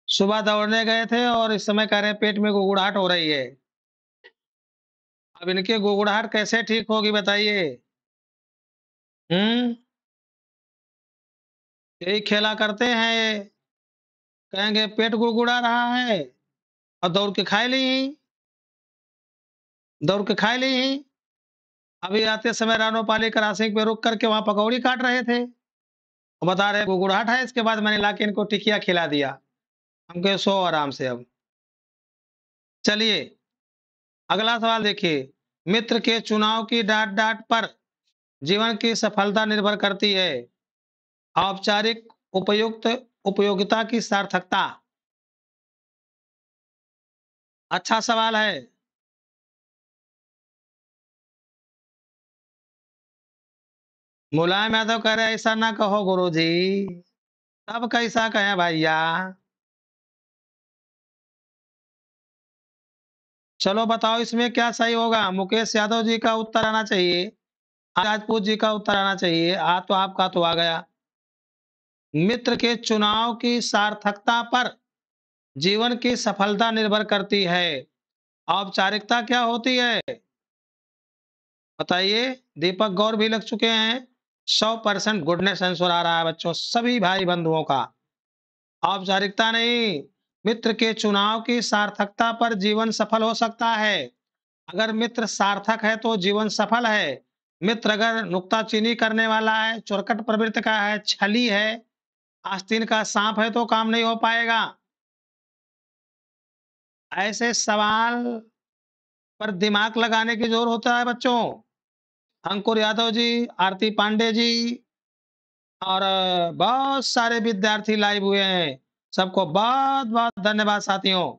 सुबह दौड़ने गए थे और इस समय कह रहे हैं पेट में गुगुड़ाहट हो रही है। अब इनके गुगुड़ाहट कैसे ठीक होगी बताइए। हम्म? यही खेला करते हैं। कहेंगे, पेट गुड़गुड़ा रहा है और दौड़ के खाए ली दौड़ के खाए ली अभी आते समय रानोपाली करासिंग पे रुक करके वहाँ पकौड़ी काट रहे थे। और बता रहे गुगुड़ाहट है, इसके बाद मैंने लाके इनको टिकिया खिला दिया। हम कहे, सो आराम से अब। चलिए, अगला सवाल देखिए। मित्र के चुनाव की डाट डाट पर जीवन की सफलता निर्भर करती है। औपचारिक उपयुक्त उपयोगिता की सार्थकता। अच्छा सवाल है। मुलायम यादव कह रहे, ऐसा ना कहो गुरुजी। सब कैसा कहे भैया? चलो बताओ, इसमें क्या सही होगा? मुकेश यादव जी का उत्तर आना चाहिए। राजपूत जी का उत्तर आना चाहिए। आ तो आपका तो आ गया। मित्र के चुनाव की सार्थकता पर जीवन की सफलता निर्भर करती है। औपचारिकता क्या होती है? बताइए। दीपक गौर भी लग चुके हैं। सौ परसेंट गुडनेस आंसर आ रहा है बच्चों, सभी भाई बंधुओं का। औपचारिकता नहीं, मित्र के चुनाव की सार्थकता पर जीवन सफल हो सकता है। अगर मित्र सार्थक है तो जीवन सफल है। मित्र अगर नुकताचीनी करने वाला है, चुरकट प्रवृत्ति का है, छली है, आस्तीन का सांप है तो काम नहीं हो पाएगा। ऐसे सवाल पर दिमाग लगाने की ज़ोर होता है बच्चों। अंकुर यादव जी, आरती पांडे जी और बहुत सारे विद्यार्थी लाइव हुए हैं। सबको बहुत बहुत धन्यवाद साथियों।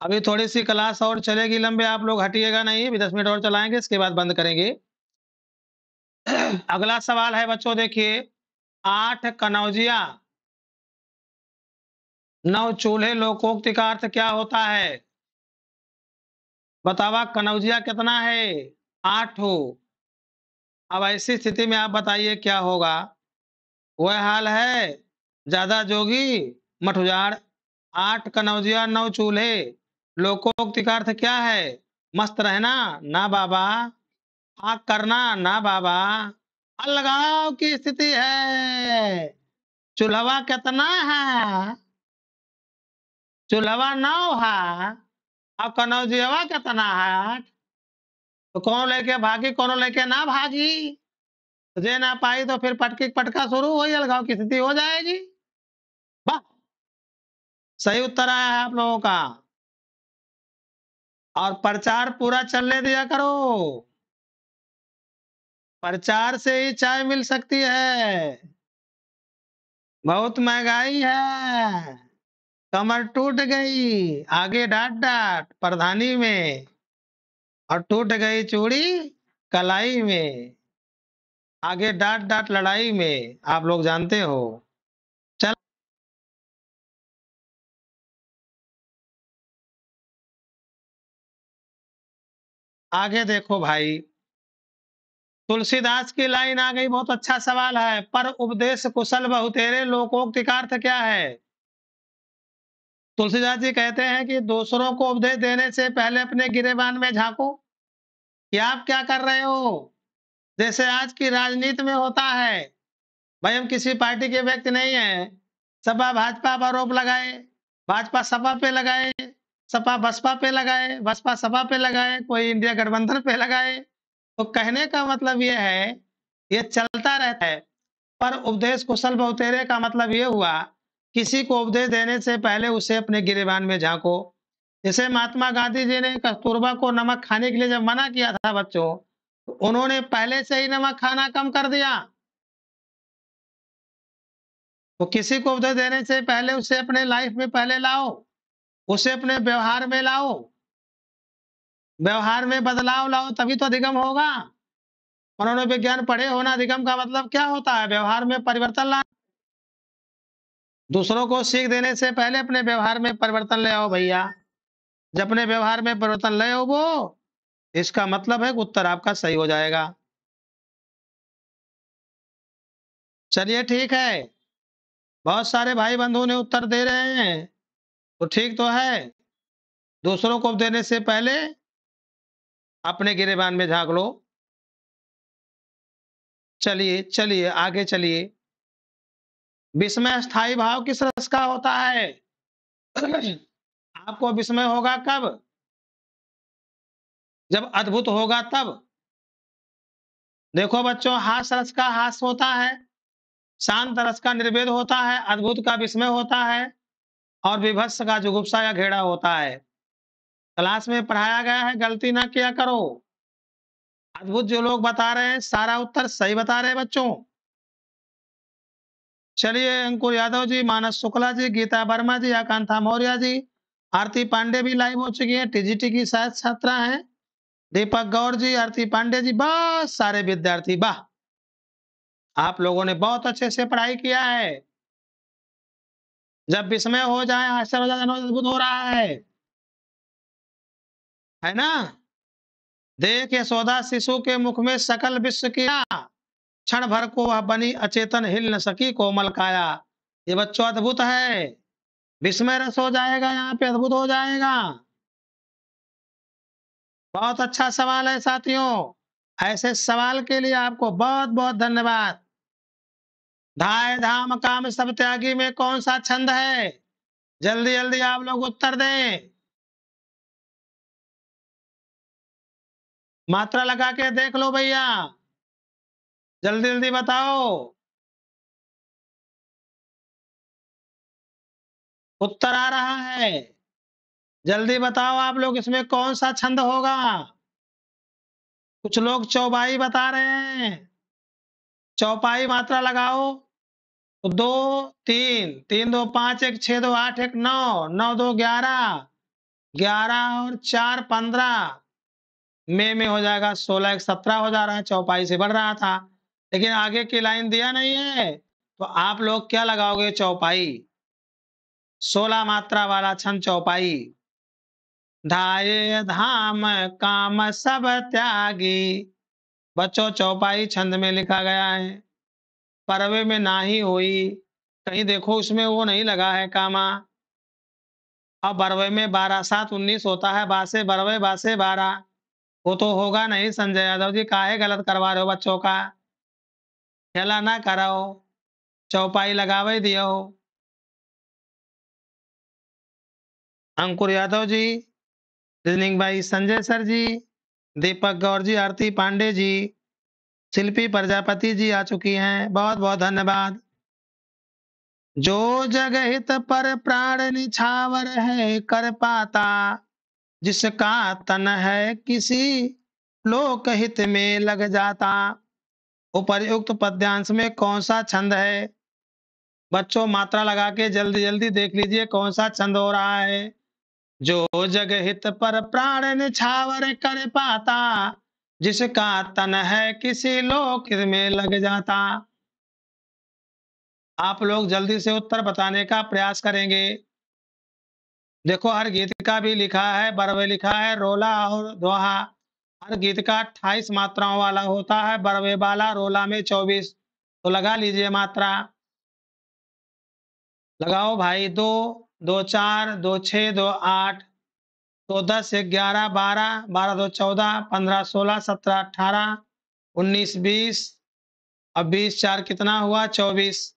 अभी थोड़ी सी क्लास और चलेगी लंबे, आप लोग हटिएगा नहीं। अभी दस मिनट और चलाएँगे, इसके बाद बंद करेंगे। [CLEARS THROAT] अगला सवाल है बच्चों, देखिए। आठ कनौजिया नव चूल्हे लोकोक्ति का अर्थ क्या होता है? बतावा, कनौजिया कितना है? आठ हो। अब ऐसी स्थिति में आप बताइए क्या होगा? वह हाल है, ज़्यादा जोगी मठुजाड़ आठ कनौजिया नौ चूल्हे लोकोक्ति का अर्थ क्या है? मस्त रहना, ना बाबा। आग करना, ना बाबा। अलगाव की स्थिति है। चूल्हा कितना है? चूल्हा नौ है और कनौजियावा कितना है तो कौन लेके भागी कौन लेके ना भागी जे ना पाई तो फिर पटकी पटका शुरू हो अलगाव की स्थिति हो जाएगी वाह सही उत्तर आया है आप लोगों का और प्रचार पूरा चलने दिया करो प्रचार से ही चाय मिल सकती है बहुत महँगाई है कमर टूट गई, आगे डांट डांट, प्रधानी में। और टूट गई चूड़ी कलाई में। आगे डांट डांट लड़ाई में, आप लोग जानते हो। आगे देखो भाई। तुलसीदास की लाइन आ गई, बहुत अच्छा सवाल है, पर उपदेश कुशल बहुतेरे लोकोक्ति का क्या है? तुलसीदास जी कहते हैं कि दूसरों को उपदेश देने से पहले अपने गिरेबान में झांको कि आप क्या कर रहे हो? जैसे आज की राजनीति में होता है। भाई, हम किसी पार्टी के व्यक्ति नहीं है। सपा, भाजपा पर आरोप लगाए, भाजपा सपा पे लगाए, सपा बसपा पे लगाए, बसपा सपा पे लगाए, कोई इंडिया गठबंधन पे लगाए। तो कहने का मतलब ये है, ये चलता रहता है। पर उपदेश कुशल बहुतेरे का मतलब ये हुआ किसी को उपदेश देने से पहले उसे अपने गिरेबान में झांको। जैसे महात्मा गांधी जी ने कस्तूरबा को नमक खाने के लिए जब मना किया था बच्चों तो उन्होंने पहले से ही नमक खाना कम कर दिया। तो किसी को उपदेश देने से पहले उसे अपने लाइफ में पहले लाओ, उसे अपने व्यवहार में लाओ। व्यवहार में बदलाव लाओ, तभी तो अधिगम होगा। मनोविज्ञान पढ़े होना अधिगम का मतलब क्या होता है? व्यवहार में परिवर्तन लाना। दूसरों को सीख देने से पहले अपने व्यवहार में परिवर्तन ले आओ भैया। जब अपने व्यवहार में परिवर्तन ले आओ वो। इसका मतलब है उत्तर आपका सही हो जाएगा। चलिए ठीक है। बहुत सारे भाई बंधु ने उत्तर दे रहे हैं। तो ठीक तो है। दूसरों को देने से पहले अपने गिरेबान में झाँक लो। चलिए चलिए, आगे चलिए। विस्मय स्थायी भाव किस रस का होता है? [CLEARS THROAT] आपको विस्मय होगा कब? जब अद्भुत होगा तब। देखो बच्चों हास रस का हास होता है, शांत रस का निर्वेद होता है, अद्भुत का विस्मय होता है और विभत्स का जुगुप्सा या घेड़ा होता है। क्लास में पढ़ाया गया है, गलती ना किया करो। अद्भुत जो लोग बता रहे हैं, सारा उत्तर सही बता रहे हैं बच्चों। चलिए, अंकुर यादव जी, मानस शुक्ला जी, गीता वर्मा जी, आकांक्षा मौर्य जी, आरती पांडे भी लाइव हो चुकी है। टीजीटी की शायद छात्रा है। दीपक गौर जी, आरती पांडे जी बहुत सारे विद्यार्थी, वाह! आप लोगों ने बहुत अच्छे से पढ़ाई किया है। जब विस्मय हो जाए, आश्चर्य हो अद्भुत हो रहा है। है ना? देख, यशोदा शिशु के मुख में सकल विश्व किया। क्षण भर को वह बनी अचेतन हिल न सकी कोमल काया। ये बच्चों अद्भुत है। विस्मय रस हो जाएगा, यहाँ पे अद्भुत हो जाएगा। बहुत अच्छा सवाल है साथियों। ऐसे सवाल के लिए आपको बहुत बहुत धन्यवाद। धाय धाम काम सब त्यागी में कौन सा छंद है? जल्दी जल्दी आप लोग उत्तर दें। मात्रा लगा के देख लो भैया। जल्दी जल्दी बताओ। उत्तर आ रहा है। जल्दी बताओ आप लोग, इसमें कौन सा छंद होगा? कुछ लोग चौपाई बता रहे हैं। चौपाई मात्रा लगाओ। तो दो, तीन तीन दो पाँच, एक छह दो आठ, एक नौ नौ दो ग्यारह ग्यारह और चार पंद्रह। मे में हो जाएगा सोलह, एक सत्रह हो जा रहा है, चौपाई से बढ़ रहा था। लेकिन आगे की लाइन दिया नहीं है। तो आप लोग क्या लगाओगे चौपाई? सोलह मात्रा वाला छंद चौपाई। धाये धाम काम सब त्यागी। बच्चों, चौपाई छंद में लिखा गया है। परवे में ना ही हुई। कहीं देखो उसमें वो नहीं लगा है कामा। अब बरवे में बारह, सात, उन्नीस होता है। बासे, बरवे, बासे, बारह। वो तो होगा नहीं, संजय यादव जी, काहे गलत करवा रहे हो बच्चों का? खेला ना कराओ, चौपाई लगावे दियो। अंकुर यादव जी, रीजनिंग भाई संजय सर जी, दीपक गौर जी, आरती पांडे जी, शिल्पी प्रजापति जी आ चुकी हैं। बहुत बहुत धन्यवाद। जो जगहित पर प्राण निछावर है, कर पाता। जिसका तन है, किसी लोक हित में लग जाता। उपर्युक्त पद्यांश में कौन सा छंद है? बच्चों, मात्रा लगा के जल्दी जल्दी देख लीजिए कौन सा छंद हो रहा है। जो जग हित पर प्राण निछावर कर पाता जिसका तन है किसी लोक में लग जाता। आप लोग जल्दी से उत्तर बताने का प्रयास करेंगे। देखो, हर गीत का भी लिखा है, बरवे लिखा है, रोला और दोहा। हर गीत का अट्ठाईस मात्राओं वाला होता है। बरवे वाला रोला में चौबीस। तो लगा लीजिए मात्रा। लगाओ भाई, दो दो चार, दो छ दो आठ, दो दस ग्यारह, बारह बारह, दो चौदह, पंद्रह, सोलह, सत्रह, अठारह, उन्नीस, बीस, अब बीस, चार कितना हुआ? चौबीस।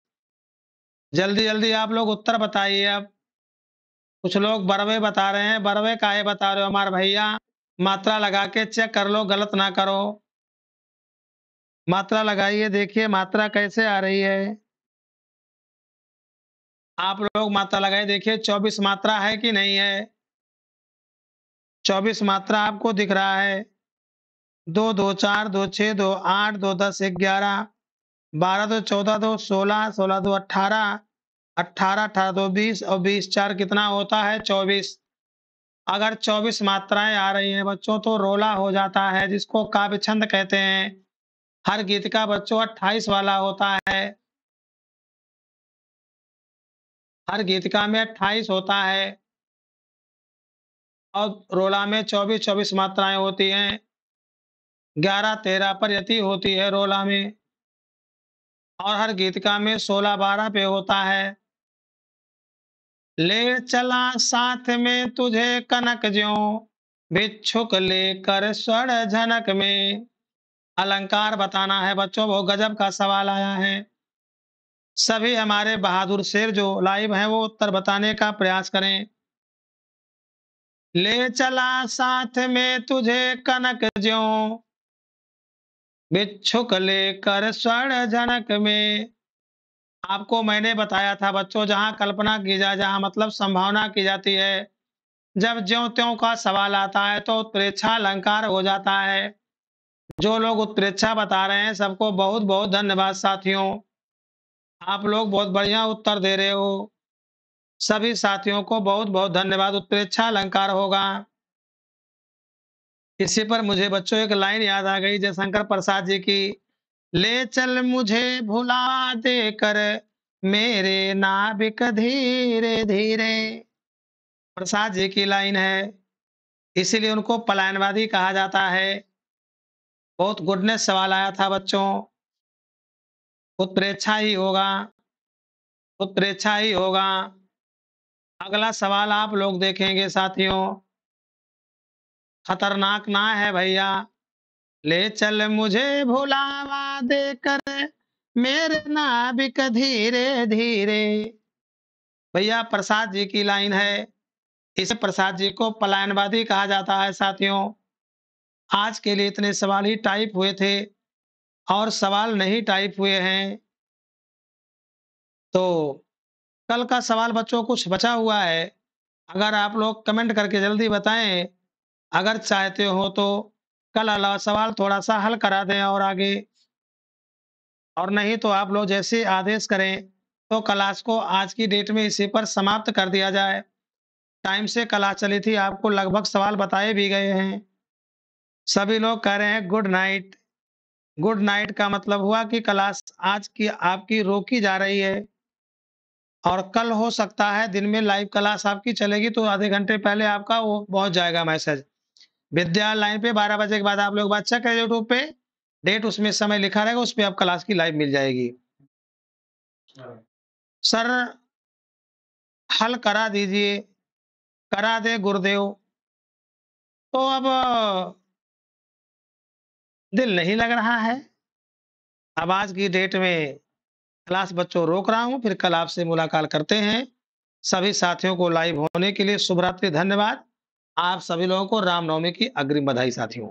जल्दी जल्दी आप लोग उत्तर बताइए अब। कुछ लोग बरवे बता रहे हैं। बरवे काहे बता रहे हो हमारे भैया। मात्रा लगा के चेक कर लो, गलत ना करो। मात्रा लगाइए, देखिए मात्रा कैसे आ रही है। आप लोग मात्रा लगाए देखिए चौबीस मात्रा है कि नहीं है। चौबीस मात्रा आपको दिख रहा है। दो दो, चार, दो छः दो, आठ, दो, दस ग्यारह, बारह, दो, चौदह, दो, सोलह सोलह, दो अट्ठारह अट्ठारह अठारह, दो, बीस और बीस, चार कितना होता है? चौबीस। अगर चौबीस मात्राएँ आ रही हैं बच्चों तो रोला हो जाता है, जिसको काव्य छंद कहते हैं। हर गीत का बच्चों अट्ठाईस वाला होता है। हर गीतिका में अट्ठाईस होता है। और रोला में चौबीस चौबीस मात्राएँ होती हैं। ग्यारह, तेरह पर यति होती है रोला में। और हर गीतिका में सोलह, बारह पे होता है। ले चला साथ में तुझे कनक ज्यो, भिक्षुक लेकर स्वर झनक में। अलंकार बताना है बच्चों, वो गजब का सवाल आया है। सभी हमारे बहादुर शेर जो लाइव हैं, वो उत्तर बताने का प्रयास करें। ले चला साथ में तुझे कनक ज्यो, भिक्षुक लेकर स्वर्ण जनक में। आपको मैंने बताया था बच्चों, जहाँ कल्पना की जाए, जहाँ मतलब संभावना की जाती है, जब ज्यो त्यों का सवाल आता है तो उत्प्रेक्षा अलंकार हो जाता है। जो लोग उत्प्रेक्षा बता रहे हैं, सबको बहुत बहुत धन्यवाद साथियों। आप लोग बहुत बढ़िया उत्तर दे रहे हो। सभी साथियों को बहुत बहुत धन्यवाद। उत्प्रेक्षा अलंकार होगा। इसी पर मुझे बच्चों, एक लाइन याद आ गई, जयशंकर प्रसाद जी की। ले चल मुझे भुला दे कर मेरे नाभिक धीरे धीरे। प्रसाद जी की लाइन है। इसीलिए उनको पलायनवादी कहा जाता है। बहुत गुडनेस सवाल आया था बच्चों। उत्प्रेक्षा ही होगा। उत्प्रेक्षा ही होगा। अगला सवाल आप लोग देखेंगे साथियों। खतरनाक ना है भैया। ले चल मुझे भुलावा देकर, मेरे नाबिक धीरे धीरे। भैया, प्रसाद जी की लाइन है। इस प्रसाद जी को पलायनवादी कहा जाता है, साथियों। आज के लिए इतने सवाल ही टाइप हुए थे, और सवाल नहीं टाइप हुए हैं। तो कल का सवाल, बच्चों, कुछ बचा हुआ है। अगर आप लोग कमेंट करके जल्दी बताएँ, अगर चाहते हो तो कल अला, सवाल थोड़ा सा हल करा दें और आगे। और नहीं तो आप लोग जैसे आदेश करें तो क्लास को आज की डेट में इसी पर समाप्त कर दिया जाए। टाइम से क्लास चली थी, आपको लगभग सवाल बताए भी गए हैं। सभी लोग कह रहे हैं, गुड नाइट। गुड नाइट का मतलब हुआ कि क्लास आज की, आपकी रोकी जा रही है। और कल हो सकता है दिन में लाइव क्लास आपकी चलेगी तो आधे घंटे पहले आपका वो पहुँच जाएगा मैसेज। विद्या लाइन पे 12 बजे के बाद आप लोग बात चेक करें यूट्यूब पे। डेट उसमें समय लिखा रहेगा उस पर आप क्लास की लाइव मिल जाएगी। सर हल करा दीजिए। करा दे गुरुदेव। तो अब, दिल नहीं लग रहा है। अब आज की डेट में क्लास बच्चों रोक रहा हूँ, फिर कल आपसे मुलाकात करते हैं। सभी साथियों को लाइव होने के लिए शुभ रात्रि धन्यवाद। आप सभी लोगों को रामनवमी की अग्रिम बधाई साथियों।